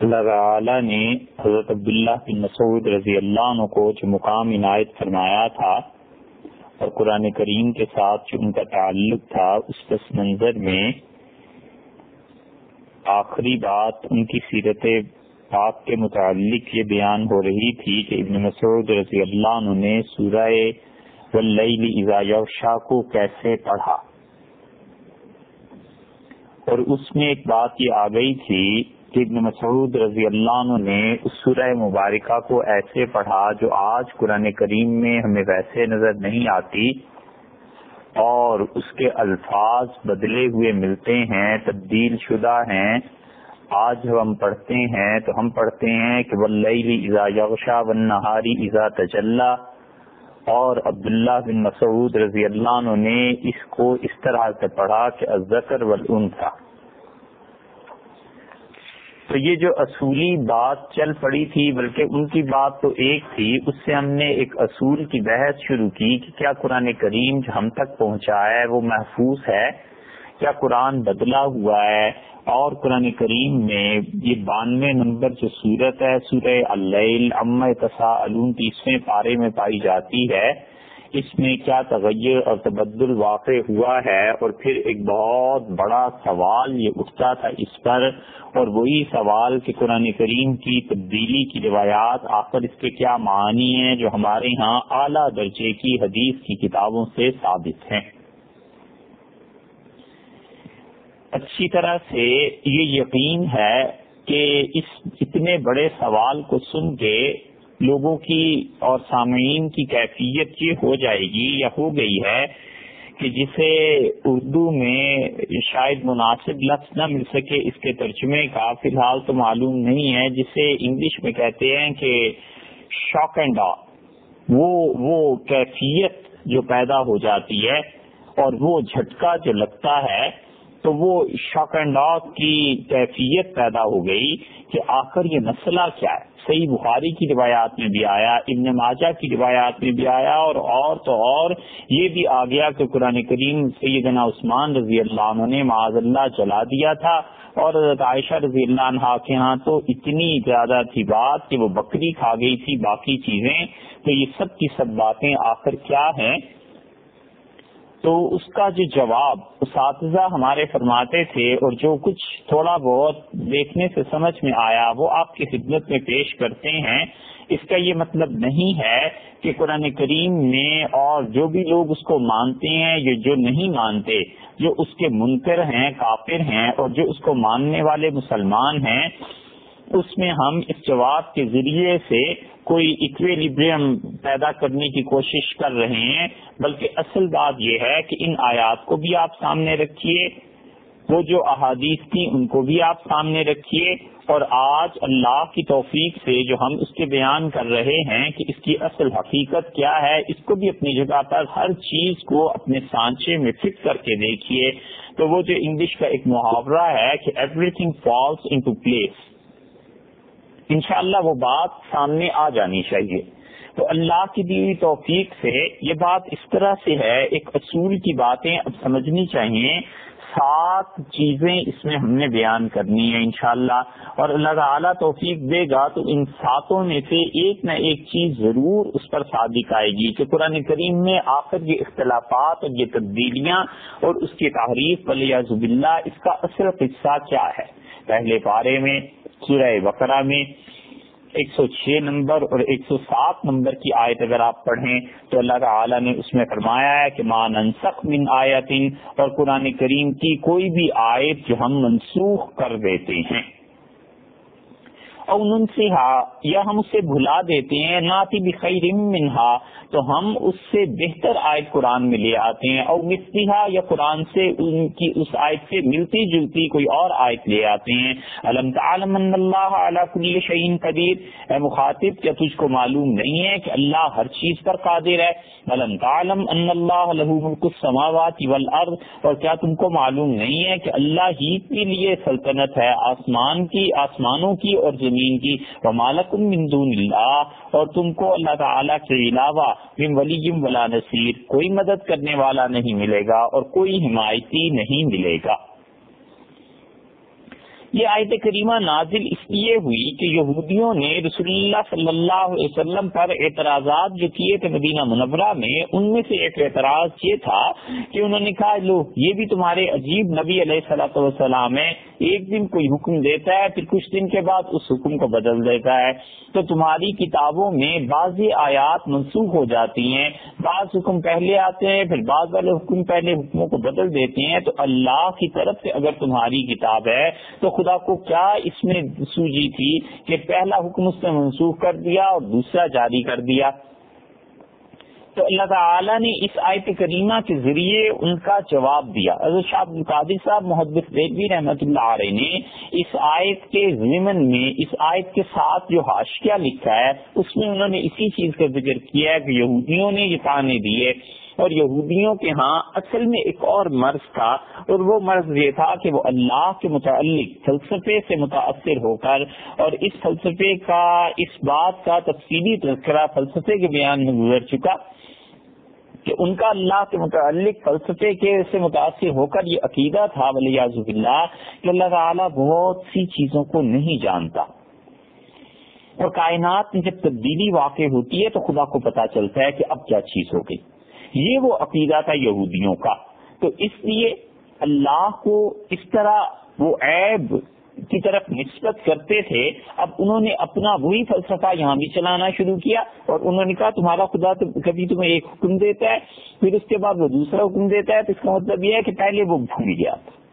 اللہ تعالی نے حضرت عبداللہ بن مسعود رضی اللہ عنہ کو جو مقام عنایت فرمایا تھا اور قرآن کریم کے ساتھ جو ان کا تعلق تھا، اس پس منظر میں آخری بات ان کی سیرت پاک کے متعلق یہ بیان ہو رہی تھی کہ ابن مسعود رضی اللہ عنہ نے سورہ واللیل اذا یغشا کو کیسے پڑھا۔ اور اس میں ایک بات یہ آ گئی تھی کہ ابن مسعود رضی اللہ عنہ نے اس سورہ مبارکہ کو ایسے پڑھا جو آج قرآن کریم میں ہمیں ویسے نظر نہیں آتی اور اس کے الفاظ بدلے ہوئے ملتے ہیں، تبدیل شدہ ہیں۔ آج جب ہم پڑھتے ہیں تو ہم پڑھتے ہیں کہ ازا یغشا ون نہاری ازا تجلّہ اور عبداللہ بن مسعود رضی اللہ عنہ نے اس کو اس طرح سے پڑھا کہ ذکر تھا تو یہ جو اصولی بات چل پڑی تھی، بلکہ ان کی بات تو ایک تھی، اس سے ہم نے ایک اصول کی بحث شروع کی کہ کیا قرآن کریم جو ہم تک پہنچا ہے وہ محفوظ ہے، کیا قرآن بدلا ہوا ہے، اور قرآن کریم میں یہ بانوے نمبر جو صورت ہے، سورہ اللہ تسا تیسویں پارے میں پائی جاتی ہے۔ اس میں کیا تغیر اور تبدل واقع ہوا ہے؟ اور پھر ایک بہت بڑا سوال یہ اٹھتا تھا اس پر، اور وہی سوال کہ قرآن کریم کی تبدیلی کی روایات آخر اس کے کیا معنی ہیں جو ہمارے ہاں اعلیٰ درجے کی حدیث کی کتابوں سے ثابت ہیں۔ اچھی طرح سے یہ یقین ہے کہ اس اتنے بڑے سوال کو سن کے لوگوں کی اور سامعین کی کیفیت یہ ہو جائے گی یا ہو گئی ہے کہ جسے اردو میں شاید مناسب لفظ نہ مل سکے اس کے ترجمے کا، فی الحال تو معلوم نہیں ہے، جسے انگلش میں کہتے ہیں کہ شاک اینڈ وہ وہ کیفیت جو پیدا ہو جاتی ہے اور وہ جھٹکا جو لگتا ہے تو وہ شاک اینڈ کی کیفیت پیدا ہو گئی کہ آخر یہ مسئلہ کیا ہے؟ صحیح بخاری کی روایات میں بھی آیا، ابن ماجہ کی روایات میں بھی آیا اور اور تو اور یہ بھی آ گیا کہ قرآن کریم سیدنا عثمان رضی اللہ عنہ نے معاذ اللہ چلا دیا تھا اور حضرت عائشہ رضی اللہ عنہ کے ہاں تو اتنی زیادہ تھی بات کہ وہ بکری کھا گئی تھی باقی چیزیں۔ تو یہ سب کی سب باتیں آخر کیا ہیں؟ تو اس کا جو جواب اساتذہ ہمارے فرماتے تھے اور جو کچھ تھوڑا بہت دیکھنے سے سمجھ میں آیا، وہ آپ کی خدمت میں پیش کرتے ہیں۔ اس کا یہ مطلب نہیں ہے کہ قرآن کریم میں اور جو بھی لوگ اس کو مانتے ہیں یا جو نہیں مانتے، جو اس کے منکر ہیں، کافر ہیں اور جو اس کو ماننے والے مسلمان ہیں اس میں ہم اس جواب کے ذریعے سے کوئی اکویلیبریم پیدا کرنے کی کوشش کر رہے ہیں، بلکہ اصل بات یہ ہے کہ ان آیات کو بھی آپ سامنے رکھیے، وہ جو احادیث تھی ان کو بھی آپ سامنے رکھیے، اور آج اللہ کی توفیق سے جو ہم اس کے بیان کر رہے ہیں کہ اس کی اصل حقیقت کیا ہے، اس کو بھی اپنی جگہ پر ہر چیز کو اپنے سانچے میں فٹ کر کے دیکھیے۔ تو وہ جو انگلش کا ایک محاورہ ہے کہ everything falls into place انشاءاللہ وہ بات سامنے آ جانی چاہیے۔ تو اللہ کی دی توفیق سے یہ بات اس طرح سے ہے، ایک اصول کی باتیں اب سمجھنی چاہیے۔ سات چیزیں اس میں ہم نے بیان کرنی ہے انشاءاللہ، اور اللہ تعالیٰ توفیق دے گا تو ان ساتوں میں سے ایک نہ ایک چیز ضرور اس پر صادق آئے گی کہ قرآن کریم میں آخر یہ اختلافات اور یہ تبدیلیاں اور اس کی تعریف ولی اللہ اس کا اصل قصہ کیا ہے؟ پہلے پارے میں، سورہ بقرہ میں ایک سو چھ نمبر اور ایک سو سات نمبر کی آیت اگر آپ پڑھیں تو اللہ تعالیٰ نے اس میں فرمایا ہے کہ ماں ننسخ من آیتن اور قرآن کریم کی کوئی بھی آیت جو ہم منسوخ کر دیتے ہیں۔ اور یا ہم اسے بھلا دیتے ہیں، ناتی بخیر منہا۔ تو ہم اس سے بہتر آیت قرآن میں لے آتے ہیں اور مسلحہ یا قرآن سے ان کی اس آیت سے ملتی جلتی کوئی اور آیت لے آتے ہیں۔ علم تعلم ان اللہ علی کل شعین قدیر۔ اے مخاطب، کیا تجھ کو معلوم نہیں ہے کہ اللہ ہر چیز پر قادر ہے؟ علم تعلم ان اللہ له ملک السماوات والارض۔ اور کیا تم کو معلوم نہیں ہے کہ اللہ ہی کے لیے سلطنت ہے آسمان کی، آسمانوں کی اور زمین کی؟ ومالکم من دون اللہ۔ اور تم کو اللہ تعالی کے علاوہ ولی ولا نصیر، کوئی مدد کرنے والا نہیں ملے گا اور کوئی حمایتی نہیں ملے گا۔ یہ آیت کریمہ نازل اس لیے ہوئی کہ یہودیوں نے رسول اللہ صلی اللہ علیہ وسلم پر اعتراضات جو کیے تھے مدینہ منورہ میں، ان میں سے ایک اعتراض یہ تھا کہ انہوں نے کہا، لو، یہ بھی تمہارے عجیب نبی علیہ صلاح وسلام ہے ایک دن کوئی حکم دیتا ہے، پھر کچھ دن کے بعد اس حکم کو بدل دیتا ہے۔ تو تمہاری کتابوں میں بعض آیات منسوخ ہو جاتی ہیں، بعض حکم پہلے آتے ہیں، پھر بعض والے حکم پہلے حکموں کو بدل دیتے ہیں۔ تو اللہ کی طرف سے اگر تمہاری کتاب ہے، تو خدا کو کیا اس میں سوجی تھی کہ پہلا حکم اس نے منسوخ کر دیا اور دوسرا جاری کر دیا؟ تو اللہ تعالیٰ نے اس آیت کریمہ کے ذریعے ان کا جواب دیا۔ حضرت شاہ القادر صاحب محبت ریڈوی رحمۃ اللہ علیہ نے اس آیت کے ضمن میں اس آیت کے ساتھ جو حاشیہ لکھا ہے، اس میں انہوں نے اسی چیز کا ذکر کیا ہے کہ یہودیوں نے یہ تانے دیے اور یہودیوں کے ہاں اصل میں ایک اور مرض تھا اور وہ مرض یہ تھا کہ وہ اللہ کے متعلق فلسفے سے متاثر ہو کر اور اس فلسفے کا، اس بات کا تفصیلی تذکرہ فلسفے کے بیان میں گزر چکا کہ ان کا اللہ کے متعلق فلسفے کے سے متاثر ہو کر یہ عقیدہ تھا ولی اللہ کہ اللہ تعالیٰ بہت سی چیزوں کو نہیں جانتا۔ اور کائنات میں جب تبدیلی واقع ہوتی ہے تو خدا کو پتا چلتا ہے کہ اب کیا چیز ہو گئی۔ یہ وہ عقیدہ تھا یہودیوں کا۔ تو اس لیے اللہ کو اس طرح وہ عیب کی طرف نسبت کرتے تھے، اب انہوں نے اپنا وہی فلسفہ یہاں بھی چلانا شروع کیا اور انہوں نے کہا تمہارا خدا تو کبھی تمہیں ایک حکم دیتا ہے، پھر اس کے بعد وہ دوسرا حکم دیتا ہے، تو اس کا مطلب یہ ہے کہ پہلے وہ بھول گیا تھا۔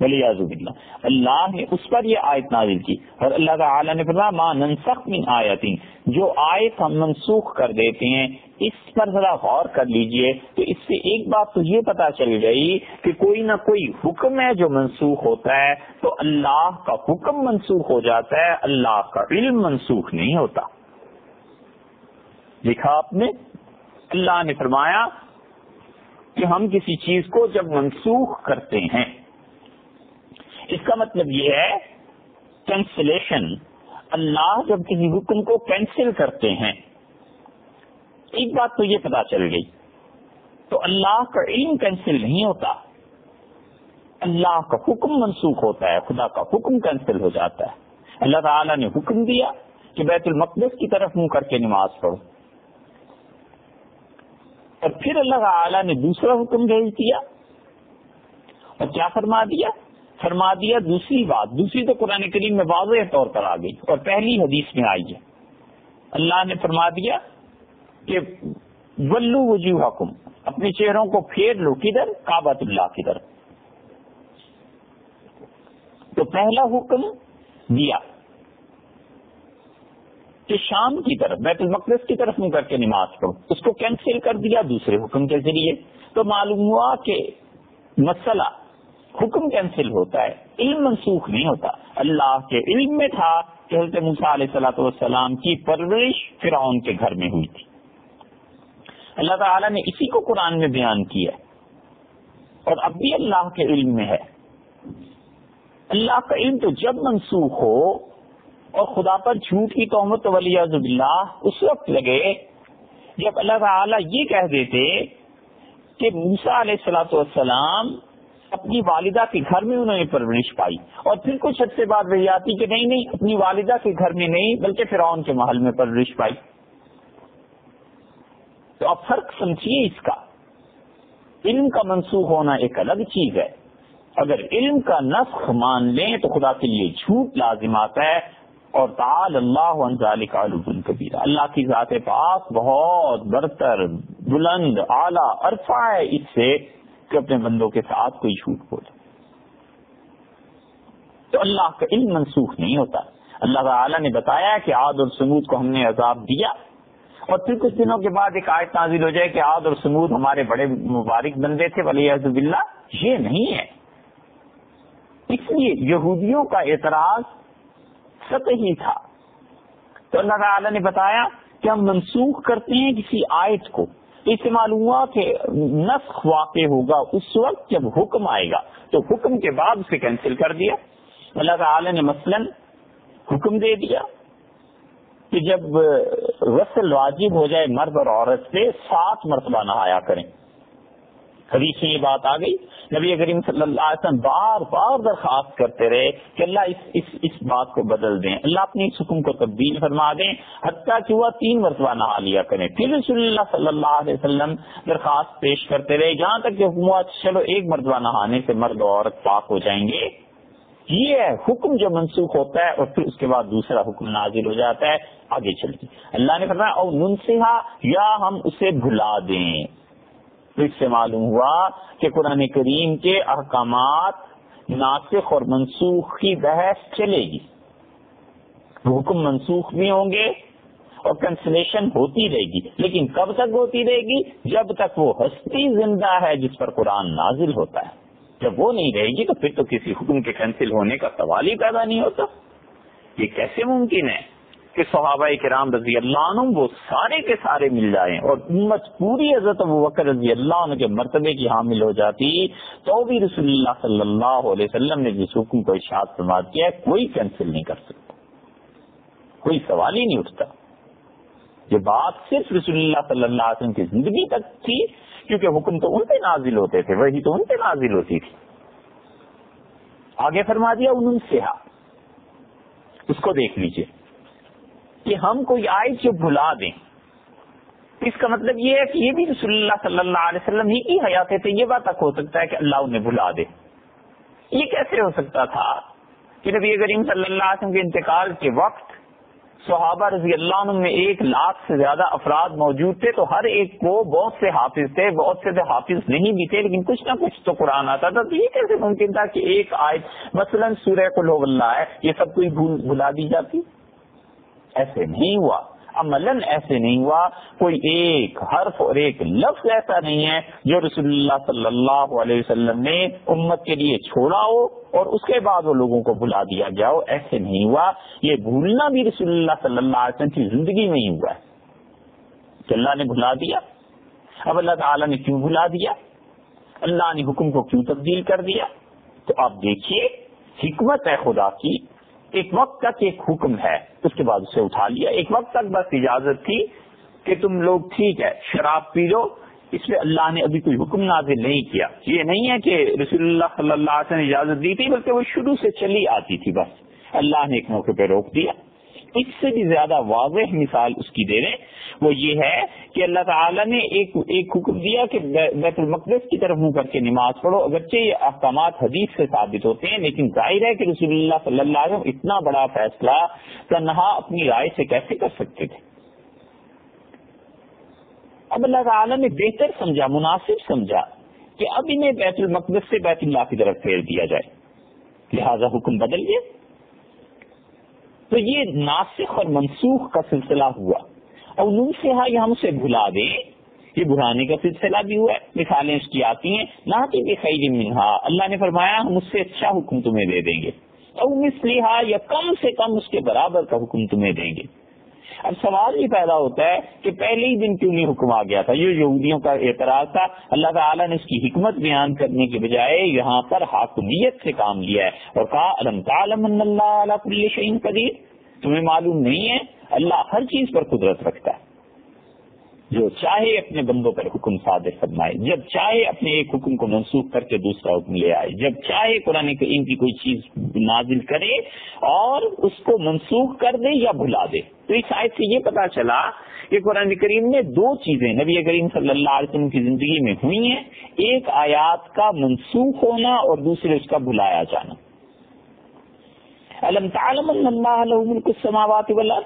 ولی اللہ اللہ نے اس پر یہ آیت نازل کی۔ اور اللہ تعالی نے فرمایا، ما ننسخ من آیتیں جو آیت ہم منسوخ کر دیتے ہیں، اس پر ذرا غور کر لیجیے۔ تو اس سے ایک بات تو یہ پتا چل گئی کہ کوئی نہ کوئی حکم ہے جو منسوخ ہوتا ہے، تو اللہ کا حکم منسوخ ہو جاتا ہے، اللہ کا علم منسوخ نہیں ہوتا۔ لکھا آپ نے؟ اللہ نے فرمایا کہ ہم کسی چیز کو جب منسوخ کرتے ہیں اس کا مطلب یہ ہے کینسلیشن اللہ جب کسی حکم کو کینسل کرتے ہیں، ایک بات تو یہ پتا چل گئی، تو اللہ کا علم کینسل نہیں ہوتا۔ اللہ کا حکم منسوخ ہوتا ہے، خدا کا حکم کینسل ہو جاتا ہے۔ اللہ تعالیٰ نے حکم دیا کہ بیت المقدس کی طرف منہ کر کے نماز پڑھو۔ اور پھر اللہ تعالیٰ نے دوسرا حکم بھیج دیا اور کیا فرما دیا؟ فرما دیا، دوسری بات، دوسری تو قرآن کریم میں واضح طور پر آ گئی اور پہلی حدیث میں آئی ہے۔ اللہ نے فرما دیا کہ ولو وجوہ حکم اپنے چہروں کو پھیر لو، کدھر؟ کابت اللہ کدھر؟ تو پہلا حکم دیا کہ شام کی طرف، بیت المقدس کی طرف میں کر کے نماز پڑھو۔ اس کو کینسل کر دیا دوسرے حکم کے ذریعے۔ تو معلوم ہوا کہ مسئلہ حکم کینسل ہوتا ہے، علم منسوخ نہیں ہوتا۔ اللہ کے علم میں تھا کہ حضرت علیہ صلاح والسلام کی پرورش فرعون کے گھر میں ہوئی تھی۔ اللہ تعالیٰ نے اسی کو قرآن میں بیان کیا اور اب بھی اللہ کے علم میں ہے۔ اللہ کا علم تو جب منسوخ ہو اور خدا پر جھوٹ کی تومت ولی اللہ اس وقت لگے جب اللہ تعالیٰ یہ کہہ دیتے کہ موسا علیہ السلاۃ والسلام اپنی والدہ کے گھر میں انہوں نے پرورش پائی۔ اور پھر کچھ عرصے بعد وہی آتی کہ نہیں نہیں، اپنی والدہ کے گھر میں نہیں، بلکہ فرعون کے محل میں پرورش پائی۔ تو اب فرق سمجھیے اس کا۔ علم کا منسوخ ہونا ایک الگ چیز ہے۔ اگر علم کا نسخ مان لیں تو خدا کے لیے جھوٹ لازم آتا ہے۔ اور تعال اللہ کا اللہ کی ذات پاک بہت برتر، بلند، اعلیٰ، عرفہ ہے۔ اس سے کہ اپنے بندوں کے ساتھ کوئی جھوٹ بولے۔ تو اللہ کا علم منسوخ نہیں ہوتا۔ اللہ تعالیٰ نے بتایا کہ آد اور سمود کو ہم نے عذاب دیا۔ اور پھر کچھ دنوں کے بعد ایک آیت نازل ہو جائے کہ آد اور سمود ہمارے بڑے مبارک بندے تھے ولی حضب اللہ یہ نہیں ہے۔ اس لیے یہودیوں کا اعتراض سطحی تھا۔ تو اللہ تعالیٰ نے بتایا کہ ہم منسوخ کرتے ہیں کسی آیت کو۔ استعمال ہوا کہ نسخ واقع ہوگا اس وقت جب حکم آئے گا۔ تو حکم کے بعد اسے کینسل کر دیا۔ اللہ تعالی نے مثلا حکم دے دیا کہ جب غسل واجب ہو جائے مرد اور عورت سے، سات مرتبہ نہایا کریں۔ حدیث میں یہ بات آ گئی۔ نبی کریم صلی اللہ علیہ وسلم بار بار درخواست کرتے رہے کہ اللہ اس اس, اس بات کو بدل دیں۔ اللہ اپنی اس حکم کو تبدیل فرما دیں۔ حتیٰ کہ وہ تین مرتبہ نہا لیا کریں۔ پھر رسول اللہ صلی اللہ علیہ وسلم درخواست پیش کرتے رہے۔ جہاں تک کہ حکومت چلو ایک مرتبہ نہانے سے مرد اور عورت پاک ہو جائیں گے۔ یہ ہے حکم جو منسوخ ہوتا ہے اور پھر اس کے بعد دوسرا حکم نازل ہو جاتا ہے آگے چلتی اللہ نے فرمایا او ننسیحا یا ہم اسے بھلا دیں۔ تو اس سے معلوم ہوا کہ قرآن کریم کے احکامات ناسخ اور منسوخ کی بحث چلے گی۔ حکم منسوخ بھی ہوں گے اور کنسلیشن ہوتی رہے گی، لیکن کب تک ہوتی رہے گی؟ جب تک وہ ہستی زندہ ہے جس پر قرآن نازل ہوتا ہے۔ جب وہ نہیں رہے گی تو پھر تو کسی حکم کے کینسل ہونے کا سوال ہی پیدا نہیں ہوتا۔ یہ کیسے ممکن ہے؟ کہ صحابہ کرام رضی اللہ عنہ وہ سارے کے سارے مل جائیں اور امت پوری عزت وکر رضی اللہ عنہ کے مرتبے کی حامل ہو جاتی۔ تو بھی رسول اللہ صلی اللہ علیہ وسلم نے جس حکم کو اشاعت فرماد کیا ہے کوئی کینسل نہیں کر سکتا، کوئی سوال ہی نہیں اٹھتا۔ یہ بات صرف رسول اللہ صلی اللہ علیہ وسلم کی زندگی تک تھی، کیونکہ حکم تو ان پہ نازل ہوتے تھے، وہی تو ان پہ نازل ہوتی تھی۔ آگے فرما دیا انہوں سے اس کو دیکھ لیجیے۔ کہ ہم کوئی آئے جو بھلا دیں۔ اس کا مطلب یہ ہے کہ یہ بھی رسول اللہ صلی اللہ علیہ وسلم ہی کی حیات تھے یہ بات تک ہو سکتا ہے کہ اللہ انہیں بھلا دے۔ یہ کیسے ہو سکتا تھا کہ نبی کریم صلی اللہ علیہ وسلم کے انتقال کے وقت صحابہ رضی اللہ عنہ میں ایک لاکھ سے زیادہ افراد موجود تھے، تو ہر ایک کو بہت سے حافظ تھے، بہت سے حافظ نہیں بھی تھے، لیکن کچھ نہ کچھ تو قرآن آتا تھا۔ تو یہ کیسے ممکن تھا کہ ایک آیت مثلا سورہ کو اللہ ہے، یہ سب کوئی بھلا دی جاتی؟ ایسے نہیں ہوا۔ عملاً ایسے نہیں ہوا۔ کوئی ایک حرف اور ایک لفظ ایسا نہیں ہے جو رسول اللہ صلی اللہ علیہ وسلم نے امت کے لیے چھوڑا ہو اور اس کے بعد وہ لوگوں کو بلا دیا گیا ہو۔ ایسے نہیں ہوا۔ یہ بھولنا بھی رسول اللہ صلی اللہ علیہ وسلم کی زندگی میں ہی ہوا ہے کہ اللہ نے بھلا دیا۔ اب اللہ تعالیٰ نے کیوں بھلا دیا؟ اللہ نے حکم کو کیوں تبدیل کر دیا؟ تو آپ دیکھیے، حکمت ہے خدا کی۔ ایک وقت تک ایک حکم ہے، اس کے بعد اسے اٹھا لیا۔ ایک وقت تک بس اجازت تھی کہ تم لوگ ٹھیک ہے، شراب پی لو۔ اس لیے اللہ نے ابھی کوئی حکم نازل نہیں کیا۔ یہ نہیں ہے کہ رسول اللہ صلی اللہ علیہ وسلم نے اجازت دی تھی، بلکہ وہ شروع سے چلی آتی تھی بس۔ اللہ نے ایک موقع پہ روک دیا۔ اس سے بھی زیادہ واضح مثال اس کی دے رہے وہ یہ ہے کہ اللہ تعالیٰ نے ایک ایک حکم دیا کہ بیت المقدس کی طرف منہ کر کے نماز پڑھو۔ اگرچہ یہ احکامات حدیث سے ثابت ہوتے ہیں، لیکن ظاہر ہے کہ رسول اللہ صلی اللہ علیہ وسلم اتنا بڑا فیصلہ تنہا اپنی رائے سے کیسے کر سکتے تھے؟ اب اللہ تعالیٰ نے بہتر سمجھا، مناسب سمجھا کہ اب انہیں بیت المقدس سے بیت اللہ کی طرف پھیر دیا جائے۔ لہذا حکم بدل گیا۔ تو یہ ناسخ اور منسوخ کا سلسلہ ہوا۔ اور ان ہاں یہ ہم اسے بھلا دیں۔ یہ بھلانے کا سلسلہ بھی ہوا ہے۔ مثالیں اس کی آتی ہیں۔ نہ کہ خیر منہا۔ اللہ نے فرمایا، ہم اس سے اچھا حکم تمہیں دے دیں گے۔ اور مسلحہ یا کم سے کم اس کے برابر کا حکم تمہیں دیں گے۔ اب سوال یہ پیدا ہوتا ہے کہ پہلے ہی دن کیوں نہیں حکم آ گیا تھا؟ یہ یہودیوں کا اعتراض تھا۔ اللہ تعالیٰ نے اس کی حکمت بیان کرنے کے بجائے یہاں پر حاکمیت سے کام لیا ہے۔ اور کہا علم تعالم اللہ علیہ شعین قدیر۔ تمہیں معلوم نہیں ہے، اللہ ہر چیز پر قدرت رکھتا ہے۔ جو چاہے اپنے بندوں پر حکم صادر فرمائے، جب چاہے اپنے ایک حکم کو منسوخ کر کے دوسرا حکم لے آئے، جب چاہے قرآن کریم کی کوئی چیز نازل کرے اور اس کو منسوخ کر دے یا بھلا دے۔ تو اس آیت سے یہ پتا چلا کہ قرآن کریم میں دو چیزیں نبی کریم صلی اللہ علیہ وسلم کی زندگی میں ہوئی ہیں۔ ایک آیات کا منسوخ ہونا اور دوسرے اس کا بھلایا جانا۔ علم تعلم اللہ السماوات والارض؟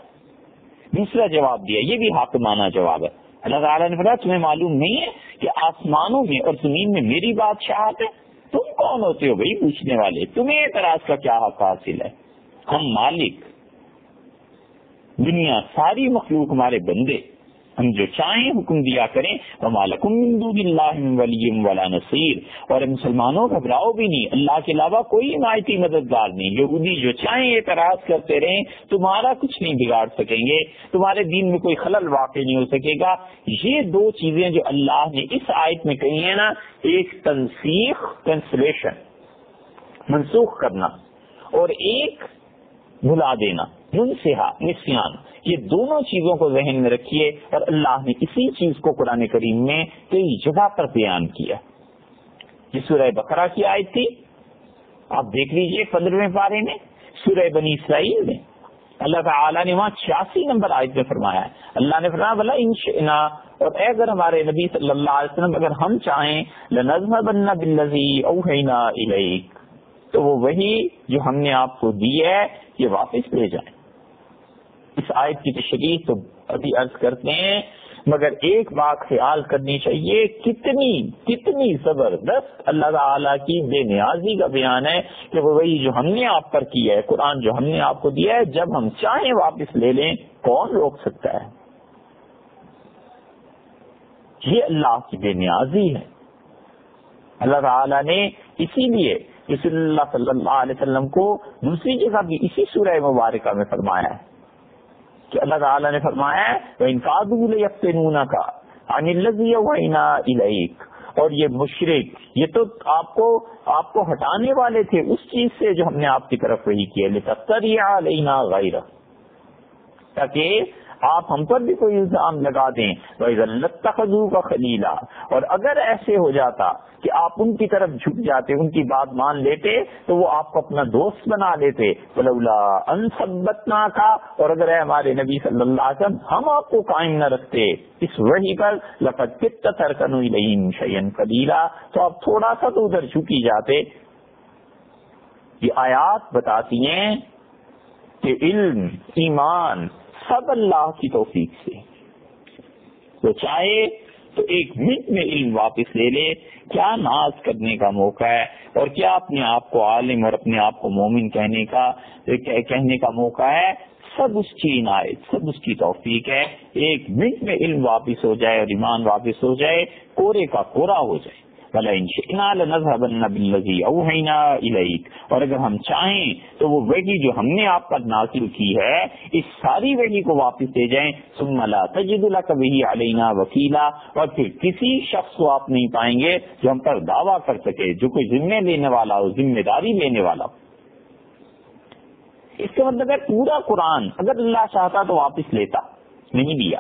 دوسرا جواب دیا، یہ بھی حاکمانہ جواب ہے۔ اللہ تعالیٰ نے فرمایا، تمہیں معلوم نہیں ہے کہ آسمانوں میں اور زمین میں میری بادشاہت ہے؟ تم کون ہوتے ہو بھائی پوچھنے والے؟ تمہیں اعتراض کا کیا حق حاصل ہے؟ ہم مالک، دنیا ساری مخلوق ہمارے بندے ہم جو چاہیں حکم دیا کریں ولا نصیر۔ اور مسلمانوں گھبراؤ بھی نہیں، اللہ کے علاوہ کوئی حمایتی مددگار نہیں۔ یہودی جو چاہیں اعتراض کرتے رہیں، تمہارا کچھ نہیں بگاڑ سکیں گے، تمہارے دین میں کوئی خلل واقع نہیں ہو سکے گا۔ یہ دو چیزیں جو اللہ نے اس آیت میں کہی ہیں نا، ایک تنسیخ کنسلیشن منسوخ کرنا، اور ایک بھلا دینا۔ منسیحا نسیان. یہ دونوں چیزوں کو ذہن میں رکھیے اور اللہ نے اسی چیز کو قرآن کریم میں کئی جگہ پر بیان کیا۔ یہ سورہ بکرا کی آیت تھی۔ آپ دیکھ لیجیے پندرہویں پارے میں، سورہ بنی اسرائیل میں۔ اللہ تعالیٰ نے وہاں چھیاسی نمبر آیت میں فرمایا ہے۔ اللہ نے فرمایا بلا ان اور اے اگر ہمارے نبی صلی اللہ علیہ وسلم، اگر ہم چاہیں لنظہبن بالذی اوحینا الیک تو وہ وہی جو ہم نے آپ کو دی ہے، یہ واپس لے جائیں۔ اس آیت کی تشریح تو ابھی عرض کرتے ہیں، مگر ایک بات خیال کرنی چاہیے، کتنی کتنی زبردست اللہ تعالیٰ کی بے نیازی کا بیان ہے کہ وہ وہی جو ہم نے آپ پر کیا ہے، قرآن جو ہم نے آپ کو دیا ہے، جب ہم چاہیں واپس لے لیں، کون روک سکتا ہے؟ یہ اللہ کی بے نیازی ہے۔ اللہ تعالیٰ نے اسی لیے رسول اللہ صلی اللہ علیہ وسلم کو دوسری جگہ بھی اسی سورہ مبارکہ میں فرمایا ہے۔ کہ اللہ تعالیٰ نے فرمایا کا اور یہ مشرق یہ تو آپ کو آپ کو ہٹانے والے تھے اس چیز سے جو ہم نے آپ کی طرف وہی کیا لینا غیر تاکہ آپ ہم پر بھی کوئی الزام لگا دیں۔ خزو کا خلیلا اور اگر ایسے ہو جاتا کہ آپ ان کی طرف جھک جاتے، ان کی بات مان لیتے، تو وہ آپ کو اپنا دوست بنا لیتے۔ انسبتنا کا اور اگر اے ہمارے نبی صلی اللہ علیہ وسلم، ہم آپ کو قائم نہ رکھتے۔ اس وحی پر لفت ترکن شعین قبیلا تو آپ تھوڑا سا تو ادھر جھکی جاتے۔ یہ آیات بتاتی ہیں کہ علم، ایمان سب اللہ کی توفیق سے۔ وہ چاہے تو ایک منٹ میں علم واپس لے لے، کیا ناز کرنے کا موقع ہے؟ اور کیا اپنے آپ کو عالم اور اپنے آپ کو مومن کہنے کا کہنے کا موقع ہے؟ سب اس کی عنایت، سب اس کی توفیق ہے۔ ایک منٹ میں علم واپس ہو جائے اور ایمان واپس ہو جائے، کورے کا کورا ہو جائے۔ اور اگر ہم چاہیں تو وہ وحی جو ہم نے آپ پر نازل کی ہے، اس ساری وحی کو واپس دے جائیں۔ ثم لا تجد لك به علينا وکیلا اور پھر کسی شخص کو آپ نہیں پائیں گے جو ہم پر دعویٰ کر سکے، جو کوئی ذمہ لینے والا ہو، ذمہ داری لینے والا ہو۔ اس کا مطلب ہے پورا قرآن اگر اللہ چاہتا تو واپس لیتا، نہیں لیا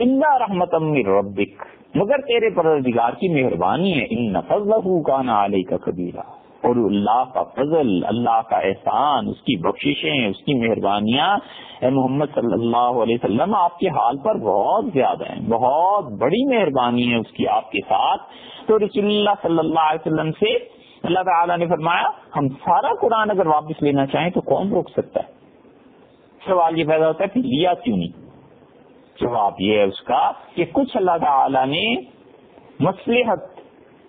اللہ رحمت ربک۔ مگر تیرے پروردگار کی مہربانی ہے ان فضل کا نا علیہ کا کبیرہ اور اللہ کا فضل، اللہ کا احسان، اس کی بخششیں، اس کی مہربانیاں اے محمد صلی اللہ علیہ وسلم آپ کے حال پر بہت زیادہ ہیں، بہت بڑی مہربانی ہے اس کی آپ کے ساتھ۔ تو رسول اللہ صلی اللہ علیہ وسلم سے اللہ تعالیٰ نے فرمایا، ہم سارا قرآن اگر واپس لینا چاہیں تو کون روک سکتا ہے؟ سوال یہ پیدا ہوتا ہے کہ لیا کیوں نہیں؟ جواب یہ ہے اس کا کہ کچھ اللہ تعالی نے مصلحت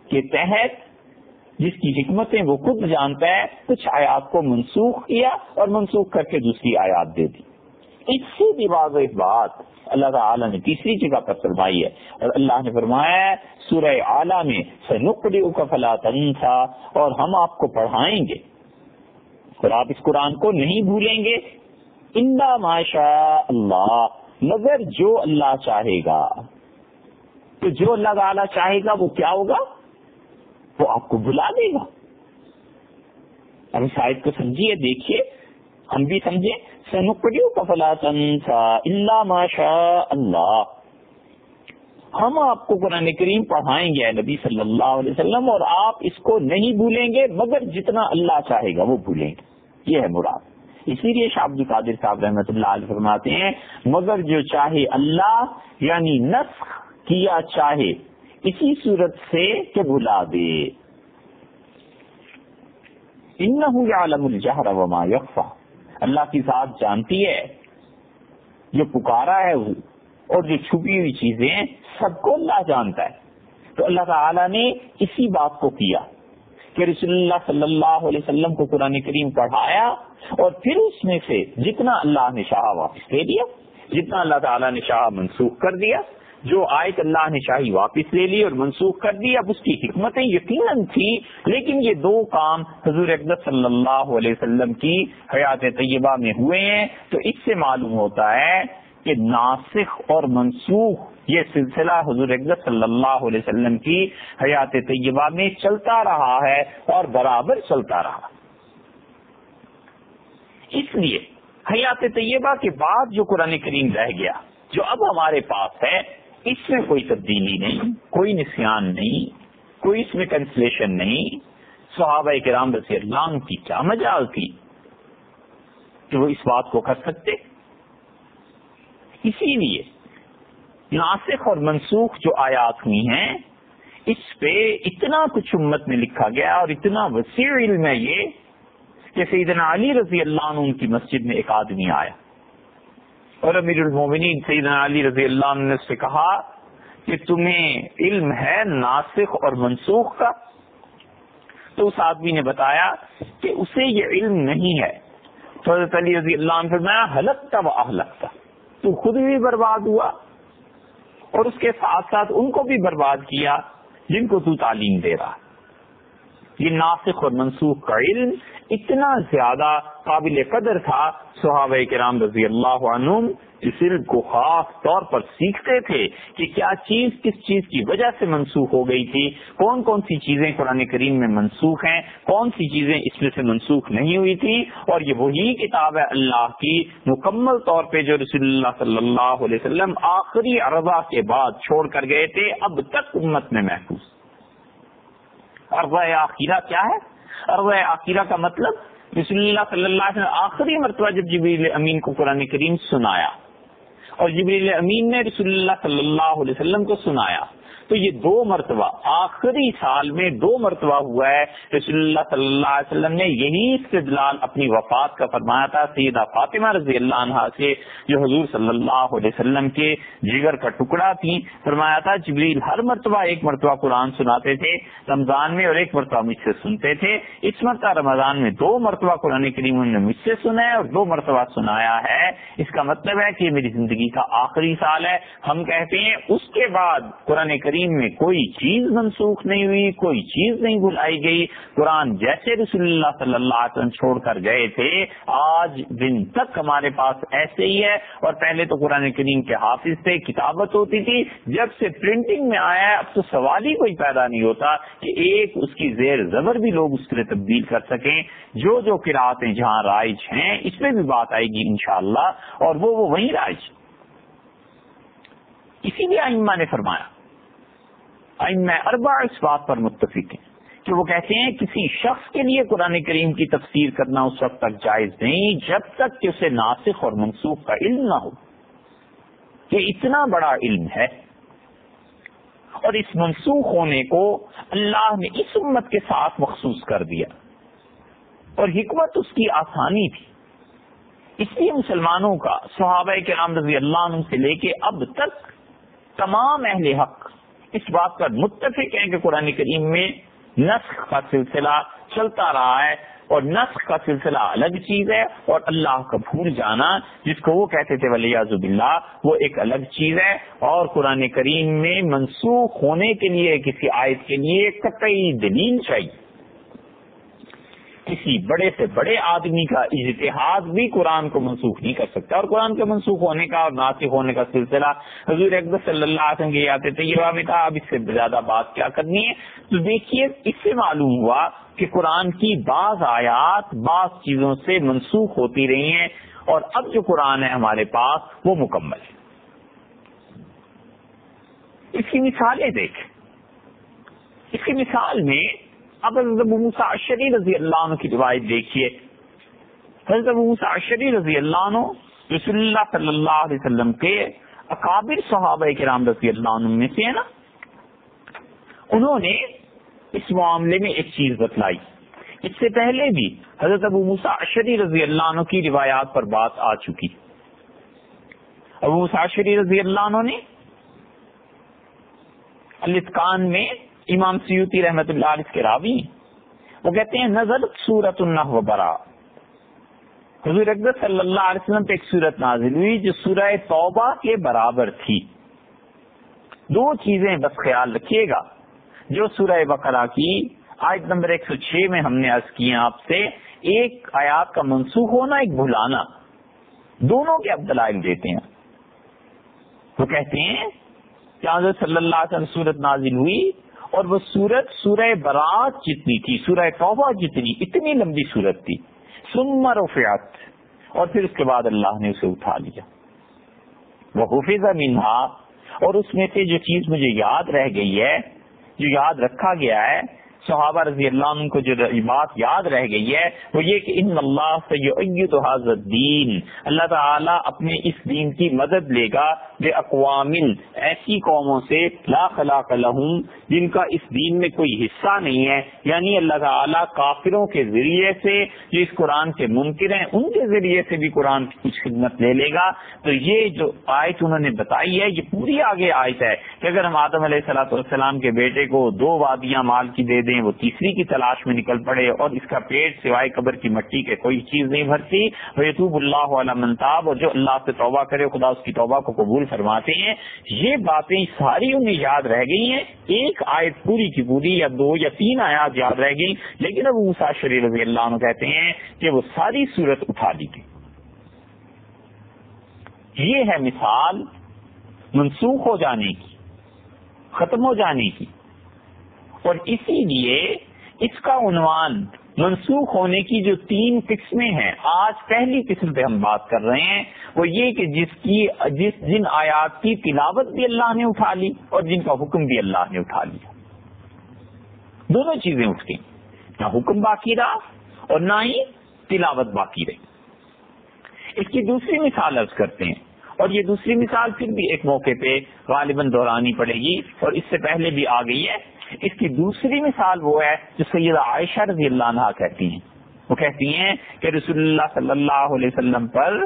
کے تحت جس کی حکمتیں وہ خود جانتا ہے، کچھ آیات کو منسوخ کیا اور منسوخ کر کے دوسری آیات دے دی۔ اس سے بھی واضح بات، اللہ تعالیٰ نے تیسری جگہ پر فرمائی ہے۔ اور اللہ نے فرمایا سورہ اعلیٰ میں سنکڑی کا فلا تنسا۔ اور ہم آپ کو پڑھائیں گے۔ اور آپ اس قرآن کو نہیں بھولیں گے۔ اندا ماشا اللہ۔ مگر جو اللہ چاہے گا، تو جو اللہ تعالیٰ چاہے گا، وہ کیا ہوگا؟ وہ آپ کو بلا دے گا۔ ہم شاید کو سمجھیے، دیکھیے، ہم بھی سمجھے سنکڑیوں کا اللہ ماشا اللہ۔ ہم آپ کو قرآن کریم پڑھائیں گے نبی صلی اللہ علیہ وسلم، اور آپ اس کو نہیں بھولیں گے، مگر جتنا اللہ چاہے گا، وہ بھولیں گے۔ یہ ہے مراد۔ اسی لیے شاہ عبد القادر صاحب رحمۃ اللہ علیہ فرماتے ہیں، مگر جو چاہے اللہ یعنی نسخ کیا چاہے، اسی صورت سے کہ بلا دے۔ عالم الجہر وما یقفا اللہ کی ذات جانتی ہے، جو پکارا ہے اور جو چھپی ہوئی چیزیں سب کو اللہ جانتا ہے۔ تو اللہ تعالی نے اسی بات کو کیا۔ کہ رسول اللہ صلی اللہ علیہ وسلم کو قرآن کریم پڑھایا اور پھر اس میں سے جتنا اللہ نے شاہ واپس دے دیا، جتنا اللہ تعالیٰ نے شاہ منسوخ کر دیا، جو آیت اللہ نے شاہی واپس لے لی اور منسوخ کر دی، اب اس کی حکمتیں یقیناً تھی لیکن یہ دو کام حضور اقدس صلی اللہ علیہ وسلم کی حیات طیبہ میں ہوئے ہیں۔ تو اس سے معلوم ہوتا ہے کہ ناسخ اور منسوخ یہ سلسلہ حضور اقدس صلی اللہ علیہ وسلم کی حیات طیبہ میں چلتا رہا ہے اور برابر چلتا رہا۔ اس لیے حیات طیبہ کے بعد جو قرآن کریم رہ گیا، جو اب ہمارے پاس ہے، اس میں کوئی تبدیلی نہیں، کوئی نسیان نہیں، کوئی اس میں کنسلیشن نہیں۔ صحابہ کرام رضی اللہ کی کیا مجال تھی کہ وہ اس بات کو کر سکتے؟ اسی لیے ناسخ اور منسوخ جو آیات ہوئی ہیں، اس پہ اتنا کچھ امت میں لکھا گیا اور اتنا وسیع علم ہے یہ کہ سیدنا علی رضی اللہ عنہ کی مسجد میں ایک آدمی آیا۔ اور امیر المومنین سیدنا علی رضی اللہ عنہ نے اس سے کہا کہ تمہیں علم ہے ناسخ اور منسوخ کا؟ تو اس آدمی نے بتایا کہ اسے یہ علم نہیں ہے۔ حضرت علی رضی اللہ عنہ فرمایا حلقتا و اہلکتا، تو خود بھی برباد ہوا۔ اور اس کے ساتھ ساتھ ان کو بھی برباد کیا جن کو تو تعلیم دے رہا یہ ناسخ اور منسوخ کا علم اتنا زیادہ قابل قدر تھا صحابہ کرام رضی اللہ عنہ اس علم کو خاص طور پر سیکھتے تھے کہ کیا چیز کس چیز کی وجہ سے منسوخ ہو گئی تھی، کون کون سی چیزیں قرآن کریم میں منسوخ ہیں، کون سی چیزیں اس میں سے منسوخ نہیں ہوئی تھی اور یہ وہی کتاب ہے اللہ کی مکمل طور پہ جو رسول اللہ صلی اللہ علیہ وسلم آخری اربا کے بعد چھوڑ کر گئے تھے، اب تک امت میں محفوظ۔ عرض آخرہ کیا ہے؟ عرض آخرہ کا مطلب رسول اللہ صلی اللہ علیہ وسلم آخری مرتبہ جب جبریل امین کو قرآن کریم سنایا اور جبریل امین نے رسول اللہ صلی اللہ علیہ وسلم کو سنایا تو یہ دو مرتبہ آخری سال میں دو مرتبہ ہوا ہے۔ رسول اللہ صلی اللہ علیہ وسلم نے یہی استدلال اپنی وفات کا فرمایا تھا۔ سیدہ فاطمہ رضی اللہ عنہ سے جو حضور صلی اللہ علیہ وسلم کے جگر کا ٹکڑا تھی، فرمایا تھا۔ جبریل ہر مرتبہ ایک مرتبہ قرآن سناتے تھے، رمضان میں اور ایک مرتبہ مجھ سے سنتے تھے۔ اس مرتبہ رمضان میں دو مرتبہ قرآن کریم نے مجھ سے سنا ہے اور دو مرتبہ سنایا ہے۔ اس کا مطلب ہے کہ میری زندگی کا آخری سال ہے۔ ہم کہتے ہیں اس کے بعد قرآن کریم کریم میں کوئی چیز منسوخ نہیں ہوئی، کوئی چیز نہیں بلائی گئی۔ قرآن جیسے رسول اللہ صلی اللہ علیہ وسلم چھوڑ کر گئے تھے، آج دن تک ہمارے پاس ایسے ہی ہے۔ اور پہلے تو قرآن کریم کے حافظ تھے، کتابت ہوتی تھی۔ جب سے پرنٹنگ میں آیا ہے اب تو سوال ہی کوئی پیدا نہیں ہوتا کہ ایک اس کی زیر زبر بھی لوگ اس کے تبدیل کر سکیں۔ جو جو قرآتیں جہاں رائج ہیں، اس میں بھی بات آئے گی انشاءاللہ۔ اور وہ وہ وہیں رائج۔ اسی لیے آئمہ نے فرمایا میں اربع اس بات پر متفق ہیں کہ وہ کہتے ہیں کسی شخص کے لیے قرآن کریم کی تفسیر کرنا اس وقت تک جائز نہیں جب تک کہ اسے ناسخ اور منسوخ کا علم نہ ہو۔ کہ اتنا بڑا علم ہے۔ اور اس منسوخ ہونے کو اللہ نے اس امت کے ساتھ مخصوص کر دیا۔ اور حکمت اس کی آسانی تھی۔ اس لیے مسلمانوں کا صحابہ کے رام رضی اللہ عنہ سے لے کے اب تک تمام اہل حق اس بات پر متفق ہیں کہ قرآن کریم میں نسخ کا سلسلہ چلتا رہا ہے اور نسخ کا سلسلہ الگ چیز ہے اور اللہ کا بھول جانا جس کو وہ کہتے تھے ولی زب اللہ وہ ایک الگ چیز ہے اور قرآن کریم میں منسوخ ہونے کے لیے، کسی آیت کے لیے قطعی دلیل چاہیے؟ کسی بڑے سے بڑے آدمی کا اجتہاد بھی قرآن کو منسوخ نہیں کر سکتا اور قرآن کے منسوخ ہونے کا اور ناسک ہونے کا سلسلہ حضور اکبر صلی اللہ علیہ وسلم آتے تھے یہ تھا۔ اب اس سے زیادہ بات کیا کرنی ہے؟ تو دیکھیے، اس سے معلوم ہوا کہ قرآن کی بعض آیات بعض چیزوں سے منسوخ ہوتی رہی ہیں اور اب جو قرآن ہے ہمارے پاس وہ مکمل ہے۔ اس کی مثالیں دیکھ اس کی مثال میں اب حضرت ابو عشری رضی اللہ عنہ کی روایت دیکھیے۔ حضرت ابو عشری رضی اللہ عنہ رسول اللہ صلی اللہ علیہ وسلم کے اکابر صحابہ کرام رضی اللہ عنہ میں سے ہے نا؟ انہوں نے اس معاملے میں ایک چیز بتلائی۔ اس سے پہلے بھی حضرت ابو موسا اشری رضی اللہ عنہ کی روایات پر بات آ چکی۔ ابو موسا اشری رضی اللہ عنہ نے الاتقان میں امام سیوتی رحمت اللہ علیہ کے راوی وہ کہتے ہیں نظر سورت النح برا۔ حضور اکبر صلی اللہ علیہ وسلم پہ ایک سورت نازل ہوئی، جو سورہ توبہ کے برابر تھی۔ دو چیزیں بس خیال رکھیے گا، جو سورہ بقرہ کی آیت نمبر ایک سو چھ میں ہم نے عرض کیا آپ سے، ایک آیات کا منسوخ ہونا، ایک بھلانا۔ دونوں کے اب دلائل دیتے ہیں۔ وہ کہتے ہیں، کہ حضرت صلی اللہ علیہ وسلم سورت نازل ہوئی اور وہ سورت، سورہ برات جتنی تھی، سورہ توبہ جتنی، اتنی لمبی سورت تھی۔ سمر وفیات اور پھر اس کے بعد اللہ نے اسے اٹھا لیا۔ وہ حفیظ منہا اور اس میں سے جو چیز مجھے یاد رہ گئی ہے، جو یاد رکھا گیا ہے صحابہ رضی اللہ عنہ کو جو بات یاد رہ گئی ہے وہ یہ کہ ان اللہ سے حاضر دین اللہ تعالیٰ اپنے اس دین کی مدد لے گا بے اقوام ایسی قوموں سے لا خلاق لہم، جن کا اس دین میں کوئی حصہ نہیں ہے یعنی اللہ تعالیٰ کافروں کے ذریعے سے جو اس قرآن کے منکر ہیں، ان کے ذریعے سے بھی قرآن کی کچھ خدمت لے لے گا۔ تو یہ جو آیت انہوں نے بتائی ہے، یہ پوری آگے آیت ہے کہ اگر ہم آدم علیہ السلاۃ والسلام کے بیٹے کو دو وادیاں مال کی دے دیں دیں وہ تیسری کی تلاش میں نکل پڑے اور اس کا پیٹ سوائے قبر کی مٹی کے کوئی چیز نہیں بھرتی۔ یتوب اللہ علیہ منتاب اور جو اللہ سے توبہ کرے، خدا اس کی توبہ کو قبول فرماتے ہیں۔ یہ باتیں ساری انہیں یاد رہ گئی ہیں۔ ایک آیت پوری کی پوری یا دو یا تین آیات یاد رہ گئی، لیکن اب اوسا شریف رضی اللہ عنہ کہتے ہیں کہ وہ ساری صورت اٹھا لی گئی۔ یہ ہے مثال منسوخ ہو جانے کی، ختم ہو جانے کی۔ اور اسی لیے اس کا عنوان منسوخ ہونے کی جو تین قسمیں ہیں، آج پہلی قسم پہ ہم بات کر رہے ہیں، وہ یہ کہ جس کی، جس جن آیات کی تلاوت بھی اللہ نے اٹھا لی اور جن کا حکم بھی اللہ نے اٹھا لیا۔ دونوں چیزیں اٹھ گئی نہ حکم باقی رہا اور نہ ہی تلاوت باقی رہی۔ اس کی دوسری مثال عرض کرتے ہیں اور یہ دوسری مثال پھر بھی ایک موقع پہ غالباً دہرانی پڑے گی اور اس سے پہلے بھی آ گئی ہے۔ اس کی دوسری مثال وہ ہے جو سیدہ عائشہ رضی اللہ عنہ کہتی ہیں۔ وہ کہتی ہیں کہ رسول اللہ صلی اللہ علیہ وسلم پر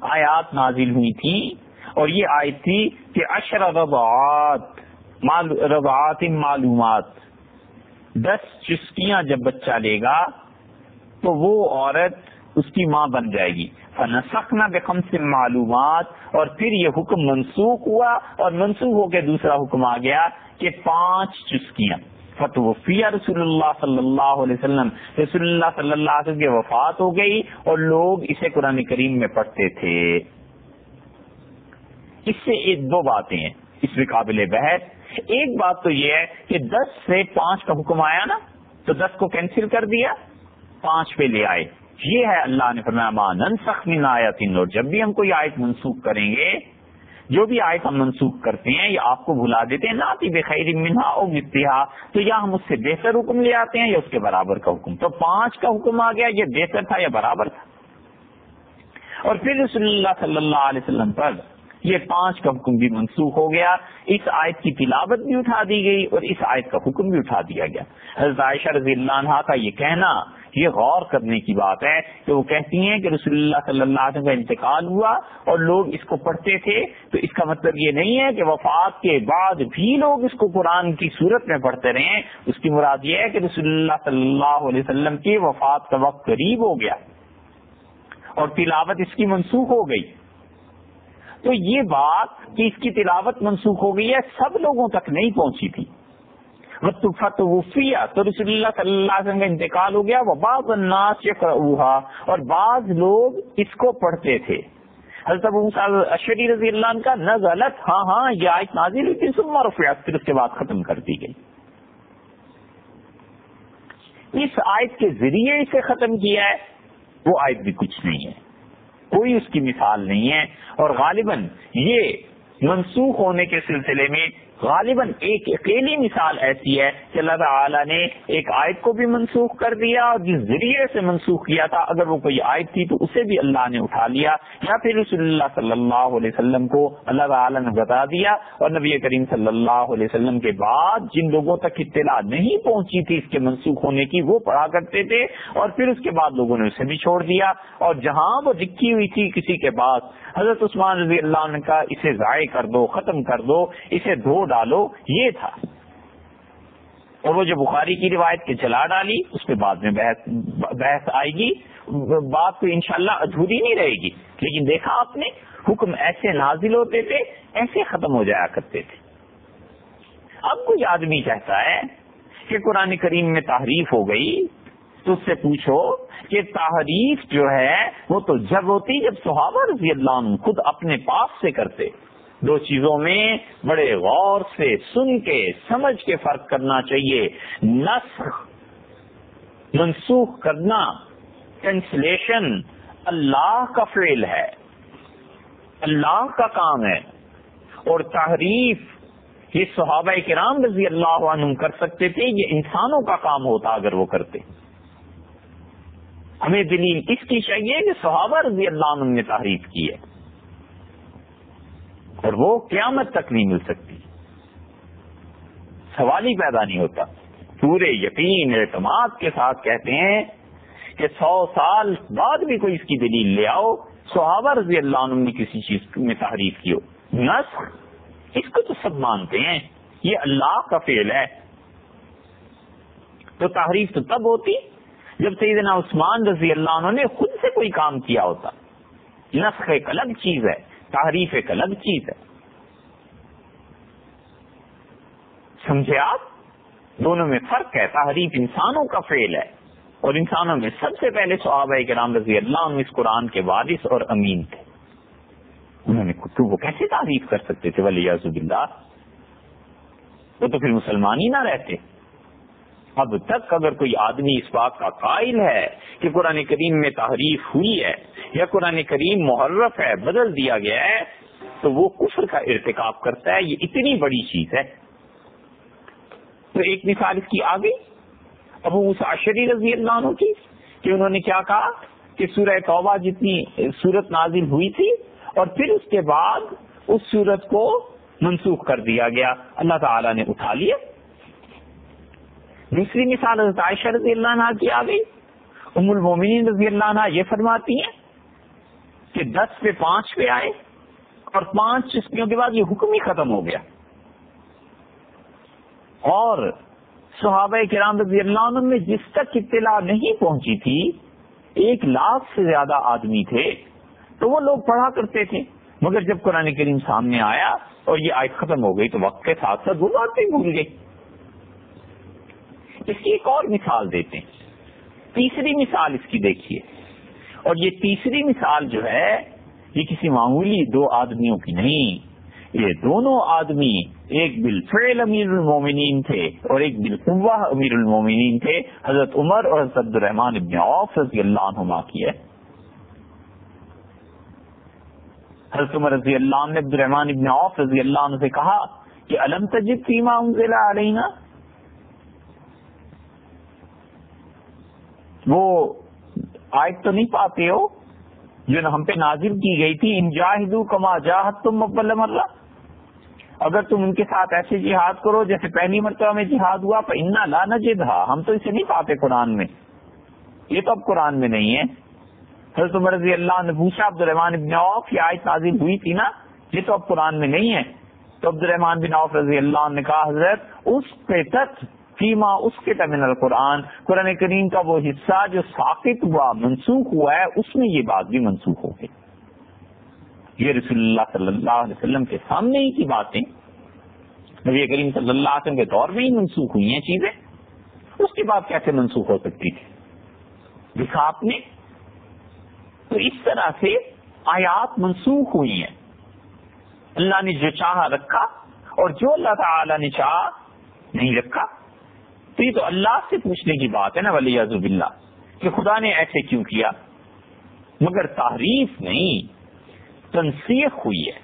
آیات نازل ہوئی تھی اور یہ آئی تھی کہ اشر ربعات ربعات معلومات۔ دس چسکیاں جب بچہ لے گا تو وہ عورت اس کی ماں بن جائے گی۔ فنسخنا بخم سے معلومات۔ اور پھر یہ حکم منسوخ ہوا اور منسوخ ہو کے دوسرا حکم آ گیا کہ پانچ چسکیاں۔ فتوفیہ رسول اللہ صلی اللہ علیہ وسلم۔ رسول اللہ صلی اللہ علیہ وسلم کی وفات ہو گئی اور لوگ اسے قرآن کریم میں پڑھتے تھے۔ اس سے ایک دو باتیں ہیں اس میں قابل بحث۔ ایک بات تو یہ ہے کہ دس سے پانچ کا حکم آیا نا، تو دس کو کینسل کر دیا، پانچ پہ لے آئے۔ یہ ہے اللہ نے فرمایا سخت من آیت اور جب بھی ہم کوئی آیت منسوخ کریں گے، جو بھی آیت ہم منسوخ کرتے ہیں، یا آپ کو بھلا دیتے ہیں ناتی بخیر منہا او متحا تو یا ہم اس سے بہتر حکم لے آتے ہیں یا اس کے برابر کا حکم؟ تو پانچ کا حکم آ گیا، یہ بہتر تھا یا برابر تھا؟ اور پھر رسول اللہ صلی اللہ علیہ وسلم پر یہ پانچ کا حکم بھی منسوخ ہو گیا، اس آیت کی تلاوت بھی اٹھا دی گئی اور اس آیت کا حکم بھی اٹھا دیا گیا۔ حضرت عائشہ رضی اللہ عنہ کا یہ کہنا یہ غور کرنے کی بات ہے کہ وہ کہتی ہیں کہ رسول اللہ صلی اللہ علیہ وسلم کا انتقال ہوا اور لوگ اس کو پڑھتے تھے۔ تو اس کا مطلب یہ نہیں ہے کہ وفات کے بعد بھی لوگ اس کو قرآن کی صورت میں پڑھتے رہے۔ اس کی مراد یہ ہے کہ رسول اللہ صلی اللہ علیہ وسلم کی وفات کا وقت قریب ہو گیا اور تلاوت اس کی منسوخ ہو گئی۔ تو یہ بات کہ اس کی تلاوت منسوخ ہو گئی ہے سب لوگوں تک نہیں پہنچی تھی۔ وفیہ تو رسول اللہ صلی اللہ علیہ وسلم کا انتقال ہو گیا. وہ بعض الناس اور بعض لوگ اس کو پڑھتے تھے. حضرت ابو اشری رضی اللہ عنہ کا نہ غلط ہاں ہاں یہ آیت نازل ہوئی تھی، ثم رفعت، پھر اس کے بعد ختم کر دی گئی. اس آیت کے ذریعے اسے ختم کیا ہے، وہ آیت بھی کچھ نہیں ہے. کوئی اس کی مثال نہیں ہے. اور غالباً یہ منسوخ ہونے کے سلسلے میں غالباً ایک اکیلی مثال ایسی ہے کہ اللہ تعالیٰ نے ایک آیت کو بھی منسوخ کر دیا اور جس ذریعے سے منسوخ کیا تھا، اگر وہ کوئی آیت تھی تو اسے بھی اللہ نے اٹھا لیا یا پھر رسول اللہ صلی اللہ علیہ وسلم کو اللہ تعالیٰ نے بتا دیا اور نبی کریم صلی اللہ علیہ وسلم کے بعد جن لوگوں تک اطلاع نہیں پہنچی تھی اس کے منسوخ ہونے کی، وہ پڑھا کرتے تھے اور پھر اس کے بعد لوگوں نے اسے بھی چھوڑ دیا اور جہاں وہ لکھی ہوئی تھی کسی کے پاس، حضرت عثمان رضی اللہ عنہ کا اسے ضائع کر دو، ختم کر دو، اسے دھو ڈالو، یہ تھا۔ اور وہ جو بخاری کی روایت کے چلا ڈالی، اس پہ بعد میں بحث بحث آئے گی۔ بات تو انشاءاللہ ادھوری نہیں رہے گی، لیکن دیکھا آپ نے، حکم ایسے نازل ہوتے تھے، ایسے ختم ہو جایا کرتے تھے۔ اب کوئی آدمی کہتا ہے کہ قرآن کریم میں تحریف ہو گئی، تو اس سے پوچھو کہ تحریف جو ہے، وہ تو جب ہوتی جب صحابہ رضی اللہ عنہ خود اپنے پاس سے کرتے۔ دو چیزوں میں بڑے غور سے سن کے، سمجھ کے فرق کرنا چاہیے۔ نسخ، منسوخ کرنا کینسلیشن اللہ کا فیل ہے۔ اللہ کا کام ہے۔ اور تحریف، یہ صحابہ کرام رضی اللہ عنہ کر سکتے تھے، یہ انسانوں کا کام ہوتا اگر وہ کرتے۔ ہمیں دلیل اس کی چاہیے کہ صحابہ رضی اللہ عنہ نے تعریف کی ہے۔ اور وہ قیامت تک نہیں مل سکتی۔ سوال ہی پیدا نہیں ہوتا۔ پورے یقین اعتماد کے ساتھ کہتے ہیں کہ سو سال بعد بھی کوئی اس کی دلیل لے آؤ، صحابہ رضی اللہ عنہ نے کسی چیز میں تعریف کی ہو۔ نسخ، اس کو تو سب مانتے ہیں۔ یہ اللہ کا فعل ہے۔ تو تحریف تو تب ہوتی جب سیدنا عثمان رضی اللہ عنہ نے خود سے کوئی کام کیا ہوتا۔ نسخ ایک الگ چیز ہے۔ تحریف ایک الگ چیز ہے۔ سمجھے آپ؟ دونوں میں فرق ہے۔ تحریف انسانوں کا فعل ہے۔ اور انسانوں میں سب سے پہلے صحابہ کرام رضی اللہ عنہ اس قرآن کے وارث اور امین تھے۔ انہوں نے تو وہ کیسے تعریف کر سکتے تھے؟ ولی اللہ وہ تو پھر مسلمان ہی نہ رہتے۔ اب تک اگر کوئی آدمی اس بات کا قائل ہے کہ قرآن کریم میں تحریف ہوئی ہے یا قرآن کریم محرف ہے، بدل دیا گیا ہے، تو وہ کفر کا ارتکاب کرتا ہے، یہ اتنی بڑی چیز ہے۔ تو ایک مثال اس کی آگے۔ ابو مساشری رضی اللہ عنہ کی، کہ انہوں نے کیا کہا کہ سورہ توبہ جتنی صورت نازل ہوئی تھی، اور پھر اس کے بعد اس صورت کو منسوخ کر دیا گیا۔ اللہ تعالی نے اٹھا لیا۔ دوسری مثال حضرت عائشہ رضی اللہ عنہ کی آ گئی۔ ام المومنین رضی اللہ عنہ یہ فرماتی ہیں کہ دس پہ پانچ پہ آئے اور پانچ چسکیوں کے بعد یہ حکم ہی ختم ہو گیا۔ اور صحابہ کرام رضی اللہ عنہ میں جس تک اطلاع نہیں پہنچی تھی، ایک لاکھ سے زیادہ آدمی تھے۔ تو وہ لوگ پڑھا کرتے تھے۔ مگر جب قرآن کریم سامنے آیا اور یہ آیت ختم ہو گئی تو وقت کے ساتھ ساتھ وہ باتیں بھول گئی اس کی ایک اور مثال دیتے ہیں۔ تیسری مثال اس کی دیکھیے۔ اور یہ تیسری مثال جو ہے، یہ کسی معمولی دو آدمیوں کی نہیں۔ یہ دونوں آدمی ایک بالفعل امیر المومنین تھے اور ایک بالقوہ امیر المومنین تھے۔ حضرت عمر اور حضرت الرحمان ابن عوف رضی اللہ عنہما کی ہے۔ حضرت عمر رضی اللہ عنہ نے عبد الرحمان ابن عوف رضی اللہ عنہ سے کہا کہ علم تجب فیما انزل علینا؟ وہ آیت تو نہیں پاتے ہو جو ہم پہ نازل کی گئی تھی، ان کما جاہد تم مبل اللہ۔ اگر تم ان کے ساتھ ایسے جہاد کرو جیسے پہلی مرتبہ میں جہاد ہوا تو انا لا ہم تو اسے نہیں پاتے قرآن میں۔ یہ تو اب قرآن میں نہیں ہے۔ حضرت عمر رضی اللہ نے پوچھا عبد الرحمان بن عوف، یہ آیت نازل ہوئی تھی نا؟ یہ تو اب قرآن میں نہیں ہے۔ تو عبد الرحمان بن عوف رضی اللہ نے کہا، حضرت، اس پہ تک فیما، اس کے تمن القرآن۔ قرآن کریم کا وہ حصہ جو ساقط ہوا، منسوخ ہوا ہے، اس میں یہ بات بھی منسوخ ہو گئی۔ یہ رسول اللہ صلی اللہ علیہ وسلم کے سامنے ہی کی باتیں۔ نبی کریم صلی اللہ علیہ وسلم کے دور میں ہی منسوخ ہوئی ہیں چیزیں۔ اس کے بعد کیسے منسوخ ہو سکتی تھی؟ دکھا آپ نے؟ تو اس طرح سے آیات منسوخ ہوئی ہیں۔ اللہ نے جو چاہا رکھا اور جو اللہ تعالی نے چاہا نہیں رکھا۔ تو یہ تو اللہ سے پوچھنے کی بات ہے نا ولی عزب اللہ کہ خدا نے ایسے کیوں کیا؟ مگر تعریف نہیں، تنسیخ ہوئی ہے۔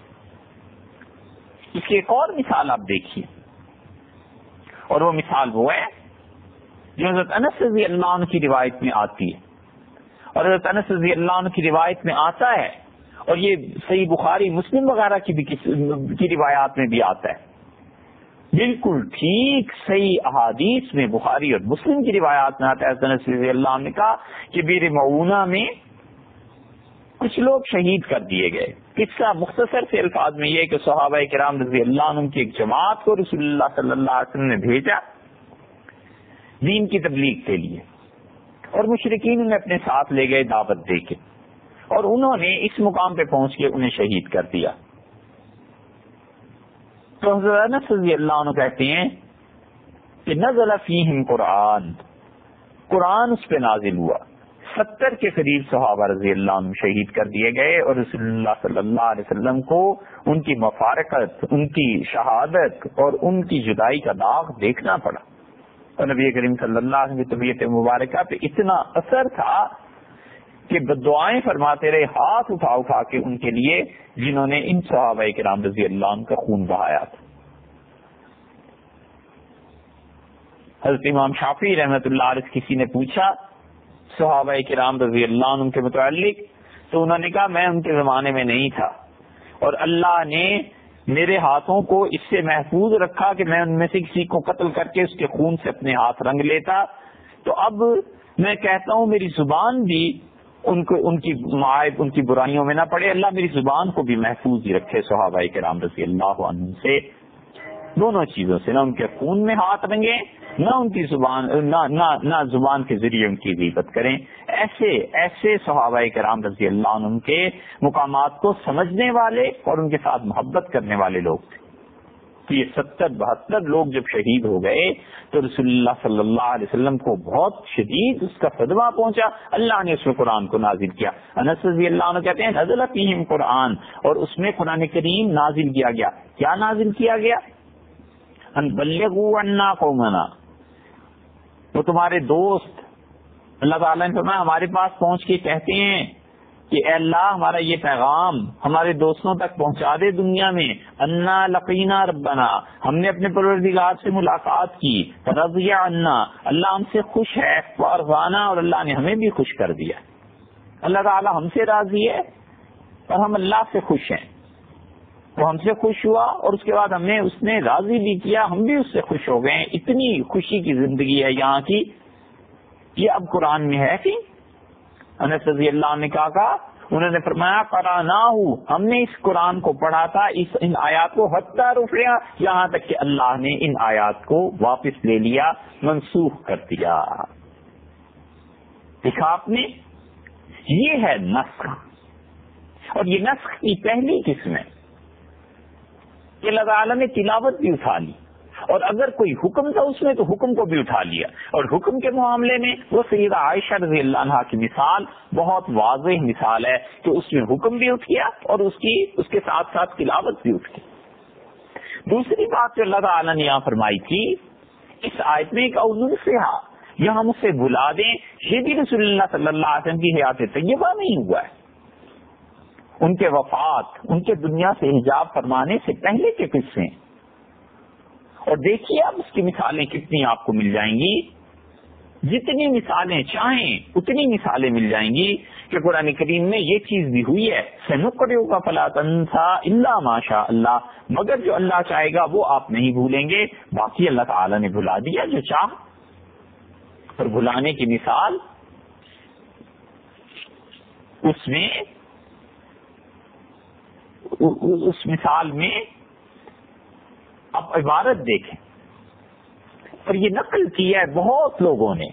اس کی ایک اور مثال آپ دیکھیے۔ اور وہ مثال وہ ہے جو حضرت انس رضی اللہ عنہ کی روایت میں آتی ہے۔ اور حضرت انس رضی اللہ عنہ کی روایت میں آتا ہے، اور یہ صحیح بخاری، مسلم وغیرہ کی بھی کی روایات میں بھی آتا ہے۔ بالکل ٹھیک صحیح احادیث میں بخاری اور مسلم کی روایات میں آتا ہے۔ رضی اللہ عنہ نے کہا کہ بیر معونہ میں کچھ لوگ شہید کر دیے گئے۔ قصہ مختصر سے الفاظ میں یہ کہ صحابہ کرام رضی اللہ عنہ کی ایک جماعت کو رسول اللہ صلی اللہ علیہ وسلم نے بھیجا، دین کی تبلیغ کے لیے۔ اور مشرقین انہیں اپنے ساتھ لے گئے دعوت دے کے۔ اور انہوں نے اس مقام پہ پہنچ کے انہیں شہید کر دیا۔ تو حضرت رضی اللہ عنہ کہتے ہیں کہ نزل فیہم قرآن۔ قرآن اس پہ نازل ہوا۔ ستر کے قریب صحابہ رضی اللہ عنہ شہید کر دیے گئے اور رسول اللہ صلی اللہ علیہ وسلم کو ان کی مفارقت، ان کی شہادت اور ان کی جدائی کا داغ دیکھنا پڑا۔ اور نبی کریم صلی اللہ علیہ وسلم طبیعت مبارکہ پہ اتنا اثر تھا کہ دعائیں فرماتے رہے، ہاتھ اٹھا اٹھا کے ان کے لیے، جنہوں نے ان صحابہ کرام رضی اللہ عنہ کا خون بہایا تھا۔ حضرت امام شافی رحمت اللہ علیہ، کسی نے پوچھا صحابہ کرام رضی اللہ عنہ کے متعلق، تو انہوں نے کہا، میں ان کے زمانے میں نہیں تھا۔ اور اللہ نے میرے ہاتھوں کو اس سے محفوظ رکھا کہ میں ان میں سے کسی کو قتل کر کے اس کے خون سے اپنے ہاتھ رنگ لیتا۔ تو اب میں کہتا ہوں، میری زبان بھی ان کو ان کی معائب ان کی برائیوں میں نہ پڑے۔ اللہ میری زبان کو بھی محفوظ ہی رکھے صحابہ کرام رضی اللہ عنہ سے۔ دونوں چیزوں سے نہ ان کے خون میں ہاتھ رنگے نہ ان کی زبان نہ نہ, نہ زبان کے ذریعے ان کی غیبت کریں۔ ایسے ایسے صحابہ کرام رضی اللہ عنہ کے مقامات کو سمجھنے والے اور ان کے ساتھ محبت کرنے والے لوگ تھے۔ یہ ستر بہتر لوگ جب شہید ہو گئے تو رسول اللہ صلی اللہ علیہ وسلم کو بہت شدید اس کا صدمہ پہنچا۔ اللہ نے اس میں قرآن کو نازل کیا۔ انس رضی اللہ عنہ کہتے ہیں، نزل قرآن، اور اس میں قرآن کریم نازل کیا گیا۔ کیا نازل کیا گیا؟ انا کو منا وہ تمہارے دوست، اللہ تعالیٰ نے فرمایا، ہمارے پاس پہنچ کے کہتے ہیں کہ اے اللہ ہمارا یہ پیغام ہمارے دوستوں تک پہنچا دے دنیا میں۔ انا لقینا ربنا۔ ہم نے اپنے پروردگار سے ملاقات کی۔ رضی انا اللہ ہم سے خوش ہے۔ فرغانہ اور اللہ نے ہمیں بھی خوش کر دیا۔ اللہ تعالیٰ ہم سے راضی ہے اور ہم اللہ سے خوش ہیں۔ وہ ہم سے خوش ہوا اور اس کے بعد ہمیں اس نے راضی بھی کیا۔ ہم بھی اس سے خوش ہو گئے۔ اتنی خوشی کی زندگی ہے یہاں کی۔ یہ اب قرآن میں ہے کہ انس رضی اللہ نے کہا کہا انہوں نے فرمایا کرا نہ ہوں ہم نے اس قرآن کو پڑھا تھا، اس ان آیات کو حتہ رفیا یہاں تک کہ اللہ نے ان آیات کو واپس لے لیا، منسوخ کر دیا۔ دیکھا آپ نے؟ یہ ہے نسخ۔ اور یہ نسخ کی پہلی قسم ہے کہ اللہ تعالیٰ نے تلاوت بھی اٹھا لی۔ اور اگر کوئی حکم تھا اس میں تو حکم کو بھی اٹھا لیا۔ اور حکم کے معاملے میں وہ سیدہ عائشہ رضی اللہ عنہ کی مثال بہت واضح مثال ہے کہ اس میں حکم بھی اٹھ گیا اور اس کی، اس کے ساتھ ساتھ تلاوت بھی اٹھ گئی۔ دوسری بات جو اللہ تعالیٰ نے یہاں فرمائی تھی، اس آیت میں ایک اردو سے یہ ہم اسے بلا دیں، یہ بھی رسول اللہ صلی اللہ علیہ وسلم کی حیات طیبہ نہیں ہوا ہے۔ ان کے وفات، ان کے دنیا سے حجاب فرمانے سے پہلے کے قصے اور دیکھیے اب اس کی مثالیں کتنی آپ کو مل جائیں گی۔ جتنی مثالیں چاہیں، اتنی مثالیں مل جائیں گی کہ قرآن کریم میں یہ چیز بھی ہوئی ہے۔ سنکڑوں کا فلا تنسا اللہ ماشا اللہ مگر جو اللہ چاہے گا وہ آپ نہیں بھولیں گے۔ باقی اللہ تعالی نے بھلا دیا جو چاہ۔ اور بھلانے کی مثال اس میں، اس مثال میں اب عبارت دیکھیں۔ اور یہ نقل کی ہے بہت لوگوں نے۔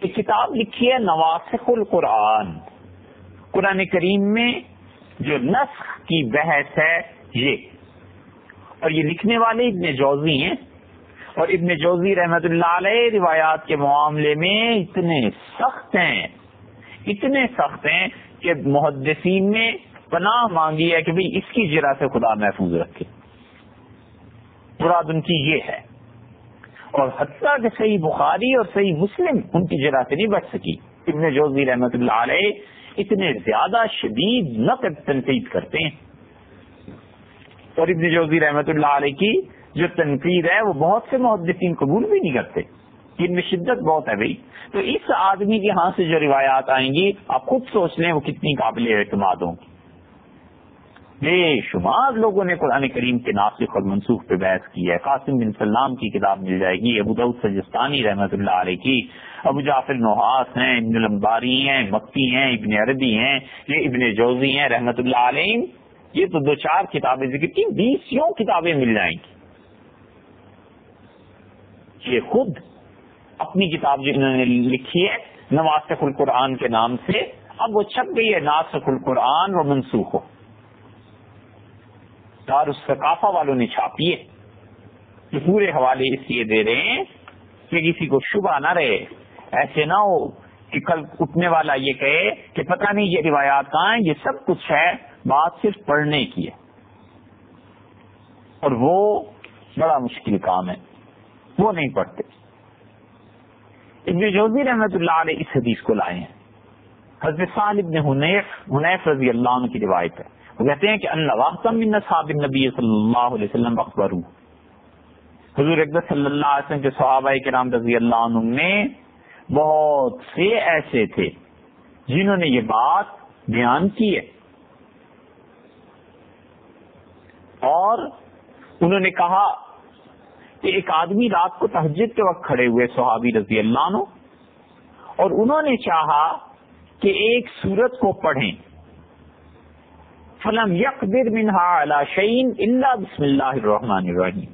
ایک کتاب لکھی ہے نواسخ القرآن۔ قرآن کریم میں جو نسخ کی بحث ہے یہ۔ اور یہ لکھنے والے ابن جوزی ہیں۔ اور ابن جوزی رحمت اللہ علیہ روایات کے معاملے میں اتنے سخت ہیں۔ اتنے سخت ہیں کہ محدثین نے پناہ مانگی ہے کہ بھئی اس کی جرا سے خدا محفوظ رکھے۔ مراد ان کی یہ ہے۔ اور حتیٰ کہ صحیح بخاری اور صحیح مسلم ان کی جرا سے نہیں بچ سکی۔ ابن جوزی رحمت اللہ علیہ اتنے زیادہ شدید نقد تنقید کرتے ہیں۔ اور ابن جوزی رحمت اللہ علیہ کی جو تنقید ہے وہ بہت سے محدثین قبول بھی نہیں کرتے۔ ان میں شدت بہت ہے بھائی۔ تو اس آدمی کے ہاں سے جو روایات آئیں گی، آپ خود سوچ لیں وہ کتنی قابل اعتماد ہوں گی۔ بے شمار لوگوں نے قرآن کریم کے ناسک اور منسوخ پہ بحث کی ہے۔ قاسم بن سلام کی کتاب مل جائے گی، ابو دعود سجستانی رحمت اللہ علیہ کی۔ ابو جعفر نحاس ہیں، ابن لمباری ہیں، مکی ہیں، ابن عربی ہیں، یہ ابن جوزی ہیں، رحمت اللہ علیہ یہ تو دو چار کتابیں ذکر کی، بیس یوں کتابیں مل جائیں گی۔ یہ خود اپنی کتاب جو انہوں نے لکھی ہے نواسف القرآن کے نام سے، اب وہ چھپ گئی ہے ناسک القرآن و منسوخ ہو۔ دار الثقافہ والوں نے چھاپی ہے یہ پورے حوالے اس لیے دے رہے ہیں کہ کسی کو شبہ نہ رہے۔ ایسے نہ ہو کہ کل اٹھنے والا یہ کہے کہ پتہ نہیں یہ روایات کہاں ہیں، یہ سب کچھ ہے، بات صرف پڑھنے کی ہے۔ اور وہ بڑا مشکل کام ہے، وہ نہیں پڑھتے۔ ابن جوزی رحمت اللہ علیہ اس حدیث کو لائے ہیں۔ حضرت صاحب ابن حنیف حنیف رضی اللہ عنہ کی روایت ہے۔ وہ کہتے ہیں کہ اللہ نبی صلی اللہ علیہ وسلم اخبر حضور اقدس صلی اللہ علیہ وسلم کے صحابہ کرام رضی اللہ عنہ میں بہت سے ایسے تھے جنہوں نے یہ بات بیان کی ہے۔ اور انہوں نے کہا کہ ایک آدمی رات کو تہجد کے وقت کھڑے ہوئے صحابی رضی اللہ عنہ اور انہوں نے چاہا کہ ایک سورت کو پڑھیں۔ فلم یقبر منہا علا شعین اللہ بسم اللہ الرحمن الرحیم۔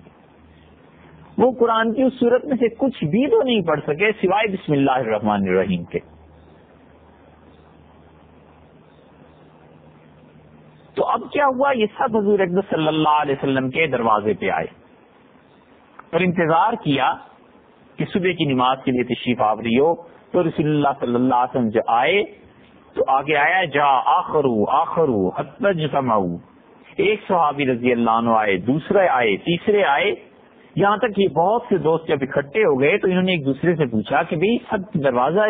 وہ قرآن کی اس صورت میں سے کچھ بھی تو نہیں پڑھ سکے سوائے بسم اللہ الرحمن الرحیم کے۔ تو اب کیا ہوا؟ یہ سب حضور اقدس صلی اللہ علیہ وسلم کے دروازے پہ آئے اور انتظار کیا کہ صبح کی نماز کے لیے تشریف آوری ہو تو رسول اللہ صلی اللہ علیہ وسلم جو آئے تو آگے آیا جا آخرو آخرو حتج سماؤ ایک صحابی رضی اللہ عنہ آئے، دوسرے آئے، تیسرے آئے۔ یہاں تک کہ بہت سے دوست جب اکٹھے ہو گئے تو انہوں نے ایک دوسرے سے پوچھا کہ بھائی سب دروازہ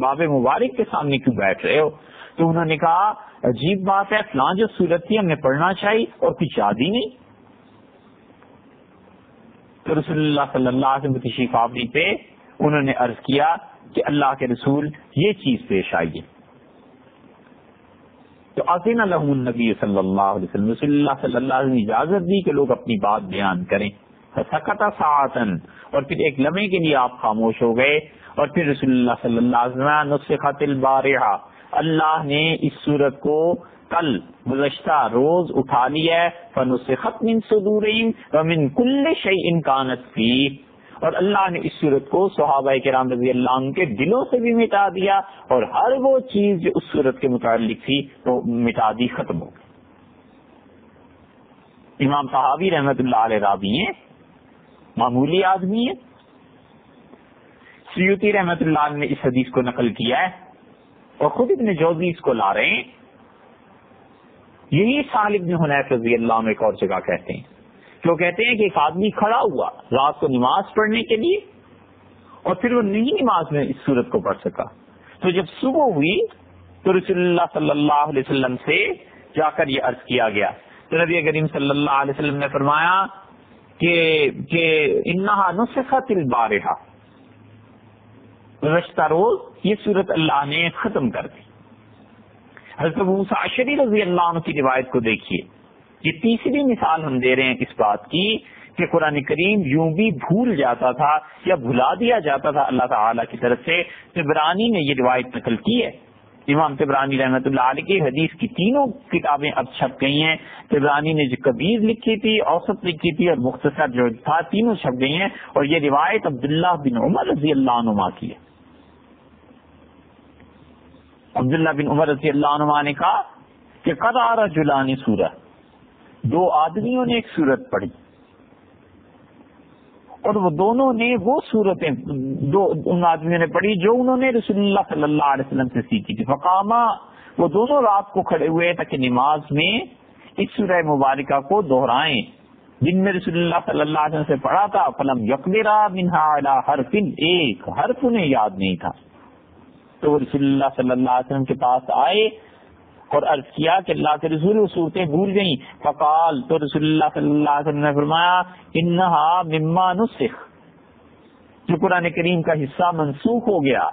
باب مبارک کے سامنے کیوں بیٹھ رہے ہو؟ تو انہوں نے کہا، عجیب بات ہے، فلاں جو صورت تھی ہمیں پڑھنا چاہیے اور کچھ یاد ہی نہیں۔ تو رسول اللہ صلی اللہ علیہ وسلم تشریف آبری پہ انہوں نے عرض کیا کہ اللہ کے رسول، یہ چیز پیش آئیے۔ تو عظیم الحم النبی صلی اللہ علیہ وسلم، رسول اللہ صلی اللہ علیہ وسلم اجازت دی کہ لوگ اپنی بات بیان کریں۔ سکتا ساعتن اور پھر ایک لمحے کے لیے آپ خاموش ہو گئے۔ اور پھر رسول اللہ صلی اللہ علیہ وسلم نسخت البارحہ، اللہ نے اس صورت کو کل گزشتہ روز اٹھا لیا ہے۔ فنسخت من صدورین ومن کل شیء کانت فی اور اللہ نے اس صورت کو صحابہ کرام رضی اللہ عنہ کے دلوں سے بھی مٹا دیا اور ہر وہ چیز جو اس صورت کے متعلق تھی وہ مٹا دی ختم ہو گئی۔ امام صحابی رحمت اللہ علیہ رابی ہیں، معمولی آدمی ہے سیوتی رحمت اللہ نے اس حدیث کو نقل کیا ہے اور خود ابن جوزی اس کو لا رہے ہیں۔ یہی سال ابن حنیف رضی اللہ عنہ ایک اور جگہ کہتے ہیں۔ کہ وہ کہتے ہیں کہ ایک آدمی کھڑا ہوا رات کو نماز پڑھنے کے لیے اور پھر وہ نہیں نماز میں اس صورت کو پڑھ سکا۔ تو جب صبح ہوئی تو رسول اللہ صلی اللہ علیہ وسلم سے جا کر یہ عرض کیا گیا۔ تو نبی کریم صلی اللہ علیہ وسلم نے فرمایا کہ انہا نسخت البارحہ۔ رشتہ روز یہ صورت اللہ نے ختم کر دی۔ حضرت موسیٰ عشری رضی اللہ عنہ کی روایت کو دیکھیے۔ یہ تیسری مثال ہم دے رہے ہیں اس بات کی کہ قرآن کریم یوں بھی بھول جاتا تھا یا بھلا دیا جاتا تھا اللہ تعالی کی طرف سے۔ عبرانی نے یہ روایت نقل کی ہے۔ امام تبرانی رحمت اللہ علیہ کی حدیث کی تینوں کتابیں اب چھپ گئی ہیں۔ تبرانی نے جو کبیر لکھی تھی، اوسط لکھی تھی اور مختصر جو تھا، تینوں چھپ گئی ہیں اور یہ روایت عبداللہ بن عمر رضی اللہ عنہ کی ہے۔ عبداللہ بن عمر رضی اللہ عنہ نے کہا کہ قدار جلانی سورت دو آدمیوں نے ایک صورت پڑھی اور وہ دونوں نے وہ صورتیں دو ان آدمیوں نے پڑھی جو انہوں نے رسول اللہ صلی اللہ علیہ وسلم سے سیکھی تھی۔ فقامہ وہ دونوں رات کو کھڑے ہوئے تاکہ نماز میں اس سورہ مبارکہ کو دوہرائیں جن میں رسول اللہ صلی اللہ علیہ وسلم سے پڑھا تھا، فلم یقبرا منہا ہر فن ایک ہر انہیں یاد نہیں تھا۔ تو رسول اللہ صلی اللہ علیہ وسلم کے پاس آئے۔ اور عرض کیا کہ اللہ کے رسول وہ صورتیں بھول گئیں۔ فقال، تو رسول اللہ صلی اللہ علیہ وسلم نے فرمایا، انہا مما نسخ۔ جو قرآن کریم کا حصہ منسوخ ہو گیا،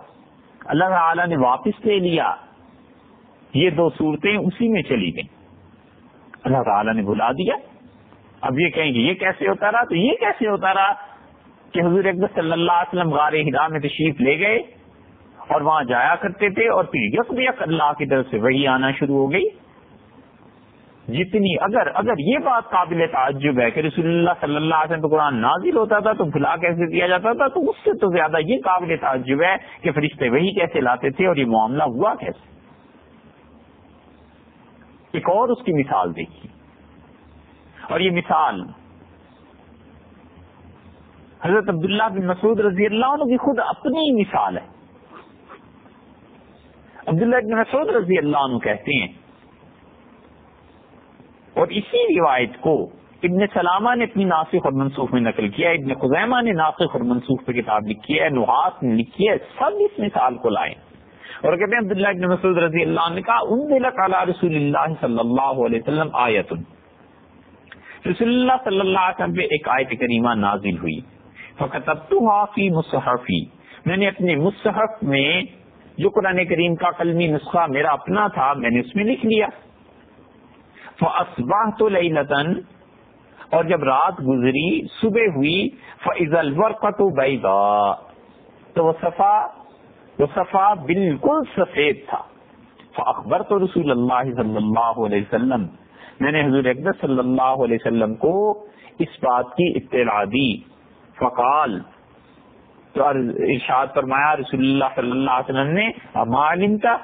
اللہ تعالی نے واپس لے لیا۔ یہ دو صورتیں اسی میں چلی گئیں۔ اللہ تعالی نے بلا دیا۔ اب یہ کہیں گے، یہ کیسے ہوتا رہا؟ تو یہ کیسے ہوتا رہا کہ حضور اقدس صلی اللہ علیہ وسلم غار ہرا میں تشریف لے گئے۔ اور وہاں جایا کرتے تھے اور پھر یک یک اللہ کی طرف سے وہی آنا شروع ہو گئی۔ جتنی اگر اگر یہ بات قابل تعجب ہے کہ رسول اللہ صلی اللہ علیہ وسلم قرآن نازل ہوتا تھا تو بھلا کیسے دیا جاتا تھا؟ تو اس سے تو زیادہ یہ قابل تعجب ہے کہ فرشتے وہی کیسے لاتے تھے اور یہ معاملہ ہوا کیسے؟ ایک اور اس کی مثال دیکھی اور یہ مثال حضرت عبداللہ بن مسعود رضی اللہ عنہ کی خود اپنی مثال ہے۔ عبداللہ ابن مسعود رضی اللہ عنہ کہتے ہیں، اور اسی روایت کو ابن سلامہ نے اپنی ناسخ اور منسوخ میں نقل کیا، ابن خزیمہ نے ناسخ اور منسوخ پہ کتاب لکھی ہے نحاس نے لکھی ہے، سب اس مثال کو لائے اور کہتے ہیں، عبداللہ ابن مسعود رضی اللہ عنہ نے کہا ان دل رسول اللہ صلی اللہ علیہ وسلم آیت۔ رسول اللہ صلی اللہ علیہ وسلم پہ ایک آیت کریمہ نازل ہوئی۔ فی مصحفی میں نے اپنے مصحف میں جو قرآن کریم کا قلمی نسخہ میرا اپنا تھا، میں نے اس میں لکھ لیا۔ فاصبحت تو لئی اور جب رات گزری، صبح ہوئی فض الورقت بیضا تو وہ صفا وہ صفا بالکل سفید تھا۔ فاخبر تو رسول اللہ صلی اللہ علیہ وسلم، میں نے حضور اقدس صلی اللہ علیہ وسلم کو اس بات کی اطلاع دی۔ فقال تو ارشاد فرمایا، رسول اللہ صلی اللہ علیہ وسلم نے معلوم کا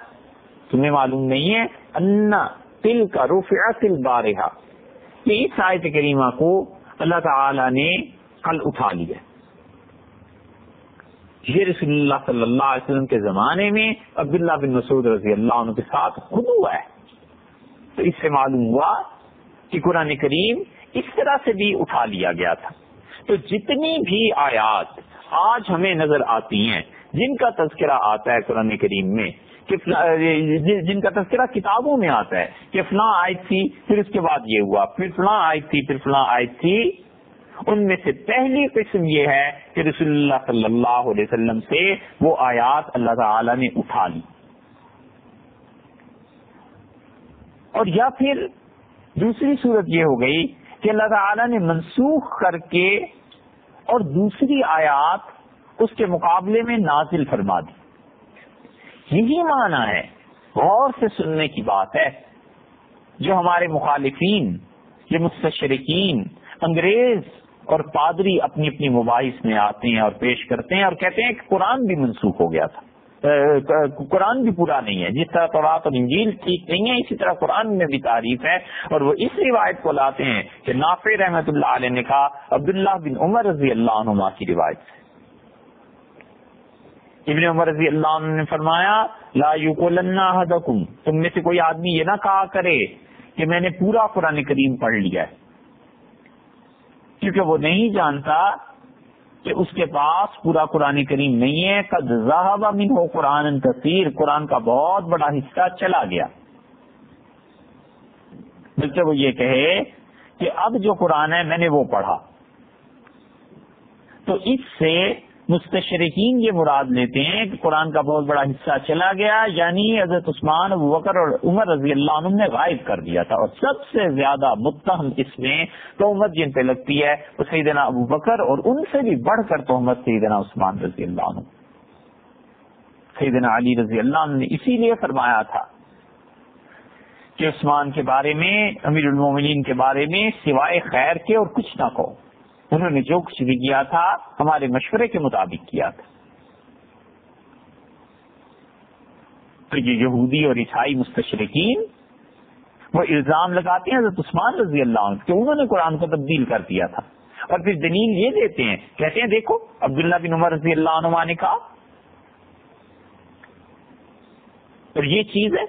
تمہیں معلوم نہیں ہے انا تل کا رفع تل بارہا کہ اس آیت کریمہ کو اللہ تعالی نے کل اٹھا لیا۔ یہ رسول اللہ صلی اللہ علیہ وسلم کے زمانے میں عبداللہ بن مسعود رضی اللہ عنہ کے ساتھ خود ہوا ہے۔ تو اس سے معلوم ہوا کہ قرآن کریم اس طرح سے بھی اٹھا لیا گیا تھا۔ تو جتنی بھی آیات آج ہمیں نظر آتی ہیں۔ جن کا تذکرہ آتا ہے قرآن کریم میں جن کا تذکرہ کتابوں میں آتا ہے، کہ فلاں آیت تھی، پھر اس کے بعد یہ ہوا، پھر فلاں آیت تھی، پھر فلاں آیت تھی۔ ان میں سے پہلی قسم یہ ہے کہ رسول اللہ صلی اللہ علیہ وسلم سے وہ آیات اللہ تعالی نے اٹھا لی۔ اور یا پھر دوسری صورت یہ ہو گئی کہ اللہ تعالی نے منسوخ کر کے اور دوسری آیات اس کے مقابلے میں نازل فرما دی۔ یہی معنی ہے، غور سے سننے کی بات ہے۔ جو ہمارے مخالفین، یہ مستشرقین، انگریز اور پادری اپنی اپنی مباحث میں آتے ہیں اور پیش کرتے ہیں اور کہتے ہیں کہ قرآن بھی منسوخ ہو گیا تھا۔ قرآن بھی پورا نہیں ہے۔ جس طرح قرآن اور انجیل ٹھیک نہیں ہے، اسی طرح قرآن میں بھی تعریف ہے۔ اور وہ اس روایت کو لاتے ہیں کہ نافع رحمت اللہ علیہ نے کہا، عبداللہ بن عمر رضی اللہ عنہ کی روایت سے ابن عمر رضی اللہ عنہ نے فرمایا، لا حدکم تم میں سے کوئی آدمی یہ نہ کہا کرے کہ میں نے پورا قرآن کریم پڑھ لیا ہے۔ کیونکہ وہ نہیں جانتا کہ اس کے پاس پورا قرآن کریم نہیں ہے، قد ذہب ہو قرآن کثیر، قرآن کا بہت بڑا حصہ چلا گیا۔ بلکہ وہ یہ کہے کہ اب جو قرآن ہے میں نے وہ پڑھا۔ تو اس سے مستشرقین یہ مراد لیتے ہیں کہ قرآن کا بہت بڑا حصہ چلا گیا یعنی حضرت عثمان، ابو بکر اور عمر رضی اللہ عنہ نے غائب کر دیا تھا۔ اور سب سے زیادہ متہم اس میں تہمت جن پہ لگتی ہے، وہ سیدنا ابو بکر اور ان سے بھی بڑھ کر تہمت سیدنا عثمان رضی اللہ عنہ۔ سیدنا علی رضی اللہ عنہ نے اسی لیے فرمایا تھا کہ عثمان کے بارے میں، امیر المومنین کے بارے میں سوائے خیر کے اور کچھ نہ کہو۔ انہوں نے جو کچھ بھی کیا تھا، ہمارے مشورے کے مطابق کیا تھا۔ تو یہ یہودی اور عیسائی مستشرقین وہ الزام لگاتے ہیں حضرت عثمان رضی اللہ عنہ کہ انہوں نے قرآن کو تبدیل کر دیا تھا۔ اور پھر دلیل یہ دیتے ہیں، کہتے ہیں، دیکھو، عبداللہ بن عمر رضی اللہ عنہ نے کہا، اور یہ چیز ہے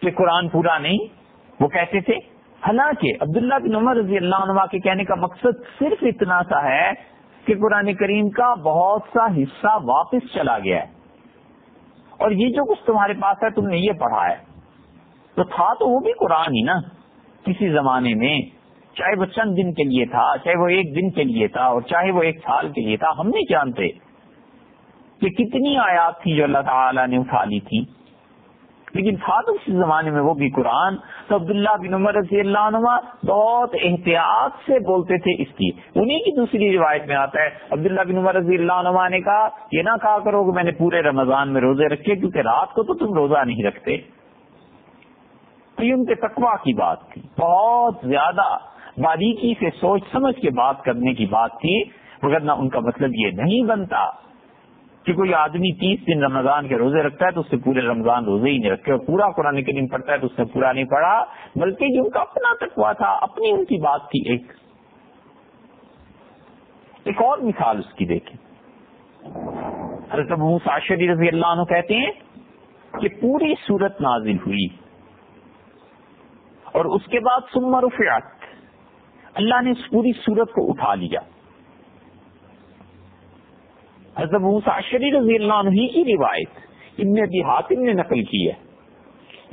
کہ قرآن پورا نہیں، وہ کہتے تھے حالانکہ عبداللہ بن عمر رضی اللہ عنہ کے کہنے کا مقصد صرف اتنا سا ہے کہ قرآن کریم کا بہت سا حصہ واپس چلا گیا ہے۔ اور یہ جو کچھ تمہارے پاس ہے، تم نے یہ پڑھا ہے۔ تو تھا تو وہ بھی قرآن ہی نا۔ کسی زمانے میں چاہے وہ چند دن کے لیے تھا، چاہے وہ ایک دن کے لیے تھا، اور چاہے وہ ایک سال کے لیے تھا، ہم نہیں جانتے کہ کتنی آیات تھی جو اللہ تعالی نے اٹھا لی تھی لیکن تھا تو اس زمانے میں وہ بھی قرآن تو عبداللہ بن عمر رضی اللہ عنہ بہت احتیاط سے بولتے تھے اس کی۔ انہیں کی دوسری روایت میں آتا ہے، عبداللہ بن عمر رضی اللہ عنہ نے کہا، یہ نہ کہا کرو کہ میں نے پورے رمضان میں روزے رکھے، کیونکہ رات کو تو تم روزہ نہیں رکھتے۔ تو یہ ان کے تقوا کی بات تھی۔ بہت زیادہ باریکی سے سوچ سمجھ کے بات کرنے کی بات تھی، مگر نہ ان کا مطلب یہ نہیں بنتا۔ کہ کوئی آدمی تیس دن رمضان کے روزے رکھتا ہے تو اس سے پورے رمضان روزے ہی نہیں رکھے اور پورا قرآن کریم پڑھتا ہے تو اس نے پورا نہیں پڑھا، بلکہ جو ان کا اپنا تقوا تھا، اپنی ان کی بات تھی ایک ایک اور مثال اس کی دیکھیں۔ حضرت ابو ساشری رضی اللہ عنہ کہتے ہیں کہ پوری صورت نازل ہوئی اور اس کے بعد سمر رفعت۔ اللہ نے اس پوری صورت کو اٹھا لیا۔ حضرت موساشری رضی اللہ عنہ کی روایت ابن ابی حاتم نے نقل کی ہے۔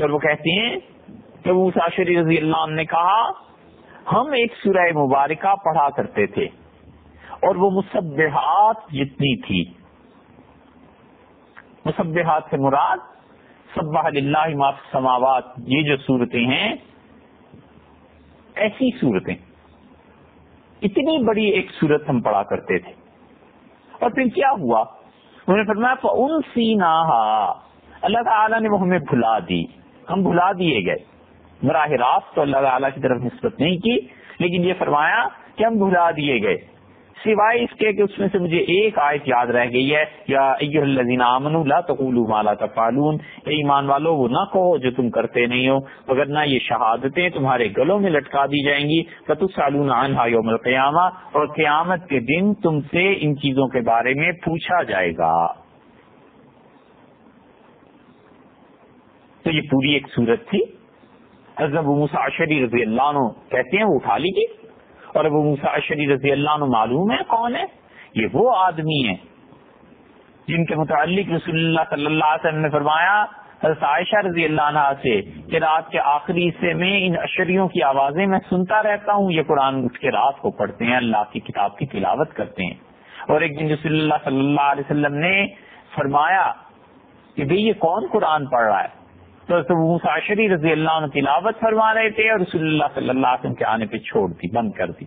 اور وہ کہتے ہیں تو موسا شری رضی اللہ عنہ نے کہا، ہم ایک سورہ مبارکہ پڑھا کرتے تھے اور وہ مصبحات جتنی تھی۔ مصبحات سے مراد، سبح للہ ما فی السماوات، یہ جو صورتیں ہیں، ایسی صورتیں۔ اتنی بڑی ایک صورت ہم پڑھا کرتے تھے۔ اور پھر کیا ہوا؟ انہوں نے فرمایا ان سینا اللہ تعالیٰ نے وہ ہمیں بھلا دی۔ ہم بھلا دیے گئے۔ براہ راست تو اللہ تعالیٰ کی طرف نسبت نہیں کی، لیکن یہ فرمایا کہ ہم بھلا دیے گئے۔ سوائے اس کے کہ اس میں سے مجھے ایک آیت یاد رہ گئی ہے، یا الذین آمنوا لا تقولوا ما لا تفعلون۔ اے ایمان والو، وہ نہ کہو جو تم کرتے نہیں ہو، مگر نہ یہ شہادتیں تمہارے گلوں میں لٹکا دی جائیں گی۔ فتسالون عنها یوم القیامہ، اور قیامت کے دن تم سے ان چیزوں کے بارے میں پوچھا جائے گا۔ تو یہ پوری ایک صورت تھی۔ حضرت ابو موسیٰ عشری رضی اللہ عنہ کہتے ہیں، وہ اٹھا لیجیے اور ابو موسیٰ رضی اللہ عنہ معلوم ہے کون ہے؟ یہ وہ آدمی ہے جن کے متعلق رسول اللہ صلی اللہ علیہ وسلم نے فرمایا، حضرت عائشہ رضی اللہ عنہ سے کہ رات کے آخری حصے میں ان اشریوں کی آوازیں میں سنتا رہتا ہوں، یہ قرآن اس کے رات کو پڑھتے ہیں، اللہ کی کتاب کی تلاوت کرتے ہیں۔ اور ایک دن رسول اللہ صلی اللہ علیہ وسلم نے فرمایا کہ بھئی یہ کون قرآن پڑھ رہا ہے؟ تو رضی اللہ عنہ تلاوت فرما رہے تھے اور رسول اللہ صلی اللہ علیہ وسلم کے آنے پہ چھوڑ دی، بند کر دی۔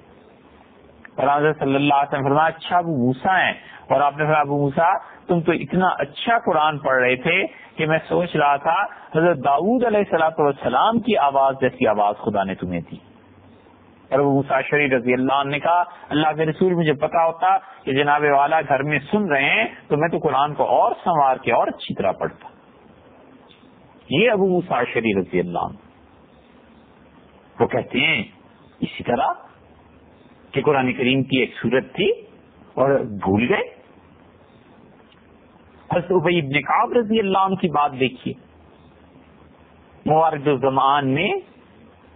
اور حضرت صلی اللہ علیہ وسلم فرمایا اچھا ابو موسا ہے اور آپ نے فرمایا، ابو موسا تم تو اتنا اچھا قرآن پڑھ رہے تھے کہ میں سوچ رہا تھا، حضرت داود علیہ السلاۃ والسلام کی آواز جیسی آواز خدا نے تمہیں دی۔ اور وہ مساشری رضی اللہ عنہ نے کہا، اللہ کے رسول، مجھے پتا ہوتا کہ جناب والا گھر میں سن رہے ہیں تو میں تو قرآن کو اور سنوار کے اور اچھی طرح پڑھتا۔ یہ ابو مساشری رضی اللہ عنہ۔ وہ کہتے ہیں، اسی طرح کہ قرآن کریم کی ایک صورت تھی اور بھول گئے۔ حضرت ابن کاب رضی اللہ عنہ کی بات دیکھیے۔ مبارک الزمان میں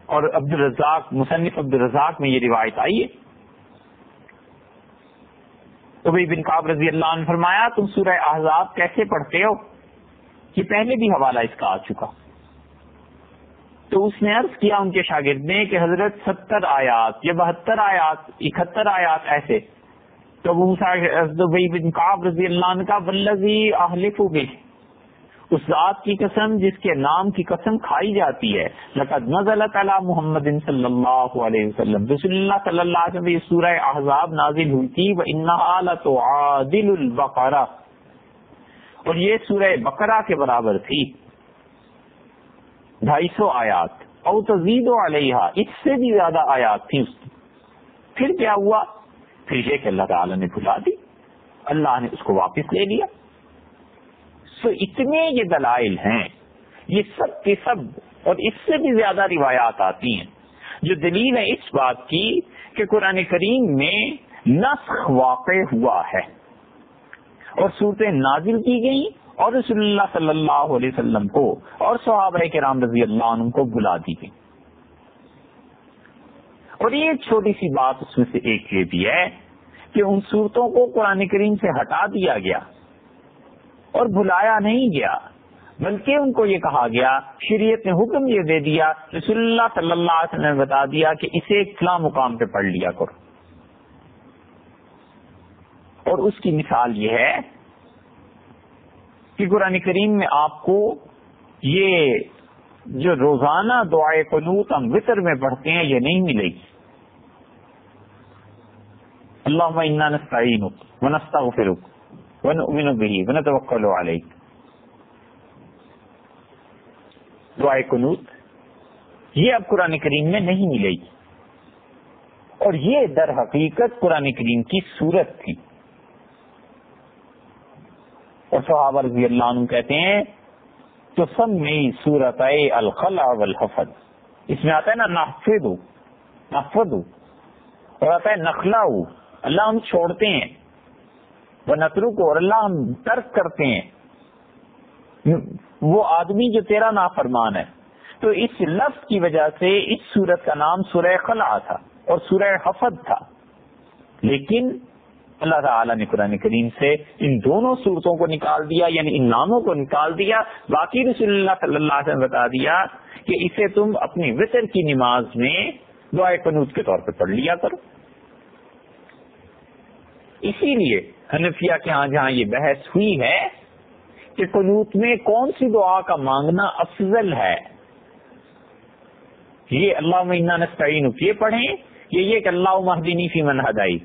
اور عبد الرزاق مصنف عبد الرزاق میں یہ روایت آئی ہے۔ ابئی بن کاب رضی اللہ عنہ فرمایا، تم سورہ احزاب کیسے پڑھتے ہو؟ یہ پہلے بھی حوالہ اس کا آ چکا۔ تو اس نے عرض کیا ان کے شاگرد نے کہ حضرت ستر آیات یا بہتر آیات، اکہتر آیات ایسے۔ تو وہ بن کاب رضی اللہ عنہ کا ولزی اہلف بھی اس ذات کی قسم جس کے نام کی قسم کھائی جاتی ہے۔ لقد نزل تعالی محمد صلی اللہ علیہ وسلم۔ رسول اللہ صلی اللہ علیہ وسلم سورہ احزاب نازل ہوئی تھی۔ وہ انہا تو عادل البقرہ اور یہ سورہ بقرہ کے برابر تھی۔ ڈھائی سو آیات۔ او تزید علیہ اس سے بھی زیادہ آیات تھی اس کی۔ پھر کیا ہوا؟ پھر یہ کہ اللہ تعالی نے بھلا دی۔ اللہ نے اس کو واپس لے لیا۔ سو اتنے یہ دلائل ہیں۔ یہ سب کے سب اور اس سے بھی زیادہ روایات آتی ہیں۔ جو دلیل ہے اس بات کی کہ قرآن کریم میں نسخ واقع ہوا ہے۔ اور صورتیں نازل کی گئی اور رسول اللہ صلی اللہ علیہ وسلم کو اور صحابہ کے رام رضی اللہ عنہ کو بلا دی گئی اور یہ چھوٹی سی بات اس میں سے ایک یہ بھی ہے کہ ان صورتوں کو قرآن کریم سے ہٹا دیا گیا اور بلایا نہیں گیا، بلکہ ان کو یہ کہا گیا، شریعت نے حکم یہ دے دیا، رسول اللہ صلی اللہ علیہ وسلم نے بتا دیا کہ اسے ایک فلاں مقام پہ پڑھ لیا کرو۔ اور اس کی مثال یہ ہے کہ قرآن کریم میں آپ کو یہ جو روزانہ دعائے قنوت ہم وطر میں پڑھتے ہیں، یہ نہیں ملے گی۔ اللہ نستعین ونستغفرک ونؤمن به ونتوکل علیک۔ دعائے قنوت یہ اب قرآن کریم میں نہیں ملے گی۔ اور یہ در حقیقت قرآن کریم کی صورت تھی۔ اور صحابہ رضی اللہ عنہ کہتے ہیں تو سب میں سورت الخلا والحفظ۔ اس میں آتا ہے نا نحفظ نحفظ اور آتا ہے نخلا اللہ ہم چھوڑتے ہیں۔ وہ نترو کو اور اللہ ہم ترک کرتے ہیں۔ وہ آدمی جو تیرا نافرمان ہے۔ تو اس لفظ کی وجہ سے اس سورت کا نام سورہ خلا تھا اور سورہ حفظ تھا۔ لیکن اللہ تعالیٰ نے قرآن کریم سے ان دونوں صورتوں کو نکال دیا یعنی ان ناموں کو نکال دیا۔ باقی رسول اللہ صلی اللہ علیہ وسلم بتا دیا کہ اسے تم اپنی وطر کی نماز میں دعائے قنوت کے طور پہ پڑھ لیا کرو۔ اسی لیے حنفیہ کے ہاں جہاں یہ بحث ہوئی ہے کہ قنوت میں کون سی دعا کا مانگنا افضل ہے۔ یہ اللہ مہینہ نستعین یہ پڑھیں یہ کہ اللہ مہدینی فی من ہدائی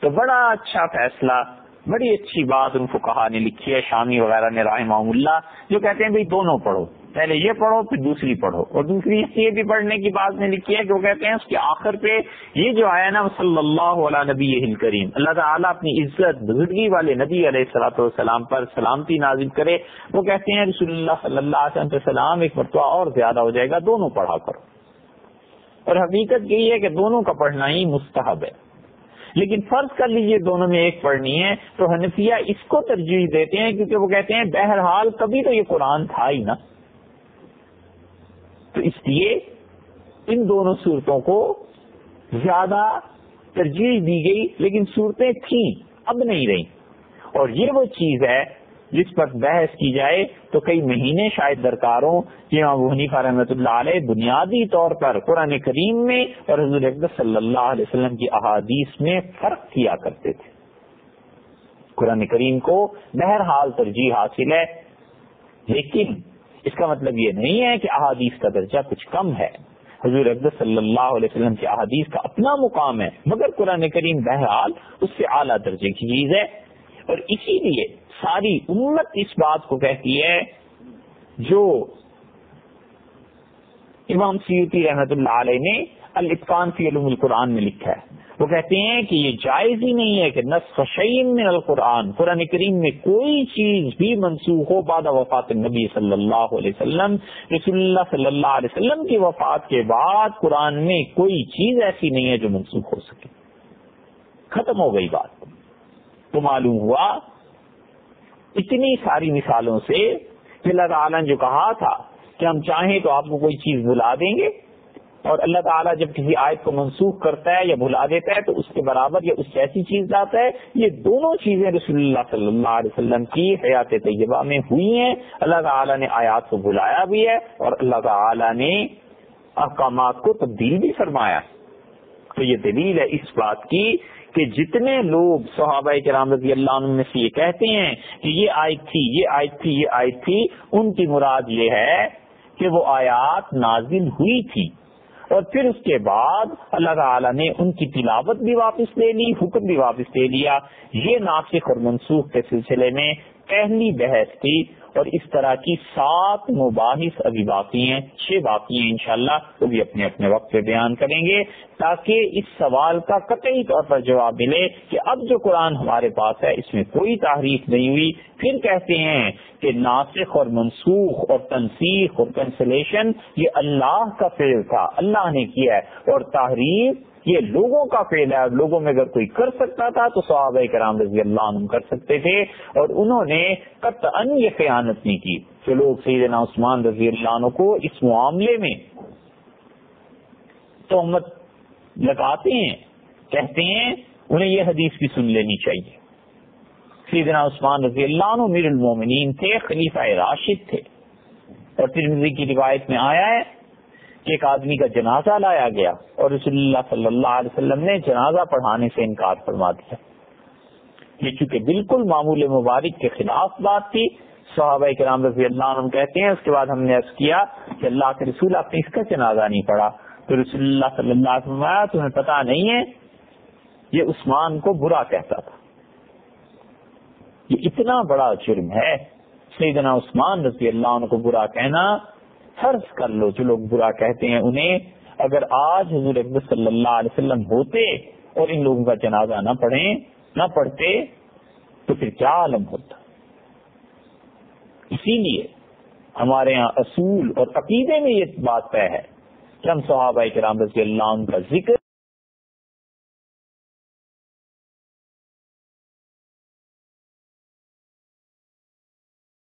تو بڑا اچھا فیصلہ، بڑی اچھی بات ان کو کہا نے لکھی ہے، شامی وغیرہ نے رائے اللہ، جو کہتے ہیں بھائی دونوں پڑھو، پہلے یہ پڑھو، پھر دوسری پڑھو، اور دوسری اس لیے بھی پڑھنے کی بات نے لکھی ہے کہ وہ کہتے ہیں اس کے آخر پہ یہ جو آیا نا، صلی اللہ علیہ نبی کریم، اللہ تعالیٰ اپنی عزت، بزرگی والے نبی علیہ السلاۃ والسلام پر سلامتی نازل کرے، وہ کہتے ہیں رسول اللہ صلی اللہ علیہ وسلم سلام، ایک مرتبہ اور زیادہ ہو جائے گا، دونوں پڑھا کرو۔ اور حقیقت یہی ہے کہ دونوں کا پڑھنا ہی مستحب ہے۔ لیکن فرض کر لیجیے دونوں میں ایک پڑھنی ہے، تو حنفیہ اس کو ترجیح دیتے ہیں کیونکہ وہ کہتے ہیں بہرحال کبھی تو یہ قرآن تھا ہی نا۔ تو اس لیے ان دونوں صورتوں کو زیادہ ترجیح دی گئی، لیکن صورتیں تھیں، اب نہیں رہی۔ اور یہ وہ چیز ہے جس پر بحث کی جائے تو کئی مہینے شاید درکار ہوں جی ابو حنیفہ رحمۃ اللہ علیہ بنیادی طور پر قرآن کریم میں اور حضور اقدس صلی اللہ علیہ وسلم کی احادیث میں فرق کیا کرتے تھے۔ قرآن کریم کو بہرحال ترجیح حاصل ہے، لیکن اس کا مطلب یہ نہیں ہے کہ احادیث کا درجہ کچھ کم ہے۔ حضور اقدس صلی اللہ علیہ وسلم کی احادیث کا اپنا مقام ہے، مگر قرآن کریم بہرحال اس سے اعلیٰ درجے کی چیز ہے۔ اور اسی لیے ساری امت اس بات کو کہتی ہے جو امام سیوتی رحمت اللہ علیہ نے الفقان فی علوم القرآن میں لکھا ہے۔ وہ کہتے ہیں کہ یہ جائز ہی نہیں ہے کہ نسخین من القرآن، قرآن کریم میں کوئی چیز بھی منسوخ ہو بعد وفات نبی صلی اللہ علیہ وسلم۔ رسول اللہ صلی اللہ علیہ وسلم کی وفات کے بعد قرآن میں کوئی چیز ایسی نہیں ہے جو منسوخ ہو سکے۔ ختم ہو گئی بات۔ تو معلوم ہوا، اتنی ساری مثالوں سے اللہ تعالیٰ نے جو کہا تھا کہ ہم چاہیں تو آپ کو کوئی چیز بلا دیں گے، اور اللہ تعالیٰ جب کسی آیت کو منسوخ کرتا ہے یا بھلا دیتا ہے تو اس کے برابر یا اس ایسی چیز لاتا ہے، یہ دونوں چیزیں رسول اللہ صلی اللہ علیہ وسلم کی حیات طیبہ میں ہوئی ہیں۔ اللہ تعالیٰ نے آیات کو بلایا بھی ہے اور اللہ تعالیٰ نے احکامات کو تبدیل بھی فرمایا۔ تو یہ دلیل ہے اس بات کی کہ جتنے لوگ صحابہ کرام رضی اللہ عنہ میں سے یہ کہتے ہیں کہ یہ آیت تھی، یہ آیت تھی، یہ آیت تھی، ان کی مراد یہ ہے کہ وہ آیات نازل ہوئی تھی۔ اور پھر اس کے بعد اللہ تعالیٰ نے ان کی تلاوت بھی واپس لے لی، حکم بھی واپس لے لیا۔ یہ ناسک اور منسوخ کے سلسلے میں پہلی بحث تھی۔ اور اس طرح کی سات مباحث ابھی باقی ہیں، چھ باقی ہیں انشاءاللہ، وہ بھی اپنے اپنے وقت پہ بیان کریں گے تاکہ اس سوال کا قطعی طور پر جواب ملے کہ اب جو قرآن ہمارے پاس ہے، اس میں کوئی تحریف نہیں ہوئی۔ پھر کہتے ہیں کہ ناسخ اور منسوخ اور تنسیخ اور کینسلیشن یہ اللہ کا فیل تھا، اللہ نے کیا ہے۔ اور تحریف یہ لوگوں کا فیل ہے لوگوں میں اگر کوئی کر سکتا تھا تو صحابہ کرام رضی اللہ عنہ کر سکتے تھے، اور انہوں نے قطعا یہ خیانت نہیں کی جو لوگ سیدنا عثمان رضی اللہ عنہ کو اس معاملے میں تہمت لگاتے ہیں، کہتے ہیں، انہیں یہ حدیث بھی سن لینی چاہیے۔ سیدنا عثمان رضی اللہ عنہ میر المومنین تھے، خلیفہ راشد تھے۔ اور ترمزی کی روایت میں آیا ہے ایک آدمی کا جنازہ لایا گیا اور رسول اللہ صلی اللہ علیہ وسلم نے جنازہ پڑھانے سے انکار فرما دیا۔ یہ چونکہ بالکل معمول مبارک کے خلاف بات تھی، صحابہ کرام رضی اللہ عنہ کہتے ہیں، اس کے بعد ہم نے عرض کیا کہ اللہ کے رسول آپ نے اس کا جنازہ نہیں پڑھا۔ تو رسول اللہ صلی اللہ علیہ وسلم تمہیں پتا نہیں ہے، یہ عثمان کو برا کہتا تھا۔ یہ اتنا بڑا جرم ہے، سیدنا عثمان رضی اللہ عنہ کو برا کہنا فرض کر لو جو لوگ برا کہتے ہیں انہیں، اگر آج حضور اقبال صلی اللہ علیہ وسلم ہوتے اور ان لوگوں کا جنازہ نہ پڑھیں، نہ پڑھتے، تو پھر کیا عالم ہوتا؟ اسی لیے ہمارے یہاں اصول اور عقیدے میں یہ بات طے ہے کہ ہم صحابہ کرام رضی اللہ عنہ کا ذکر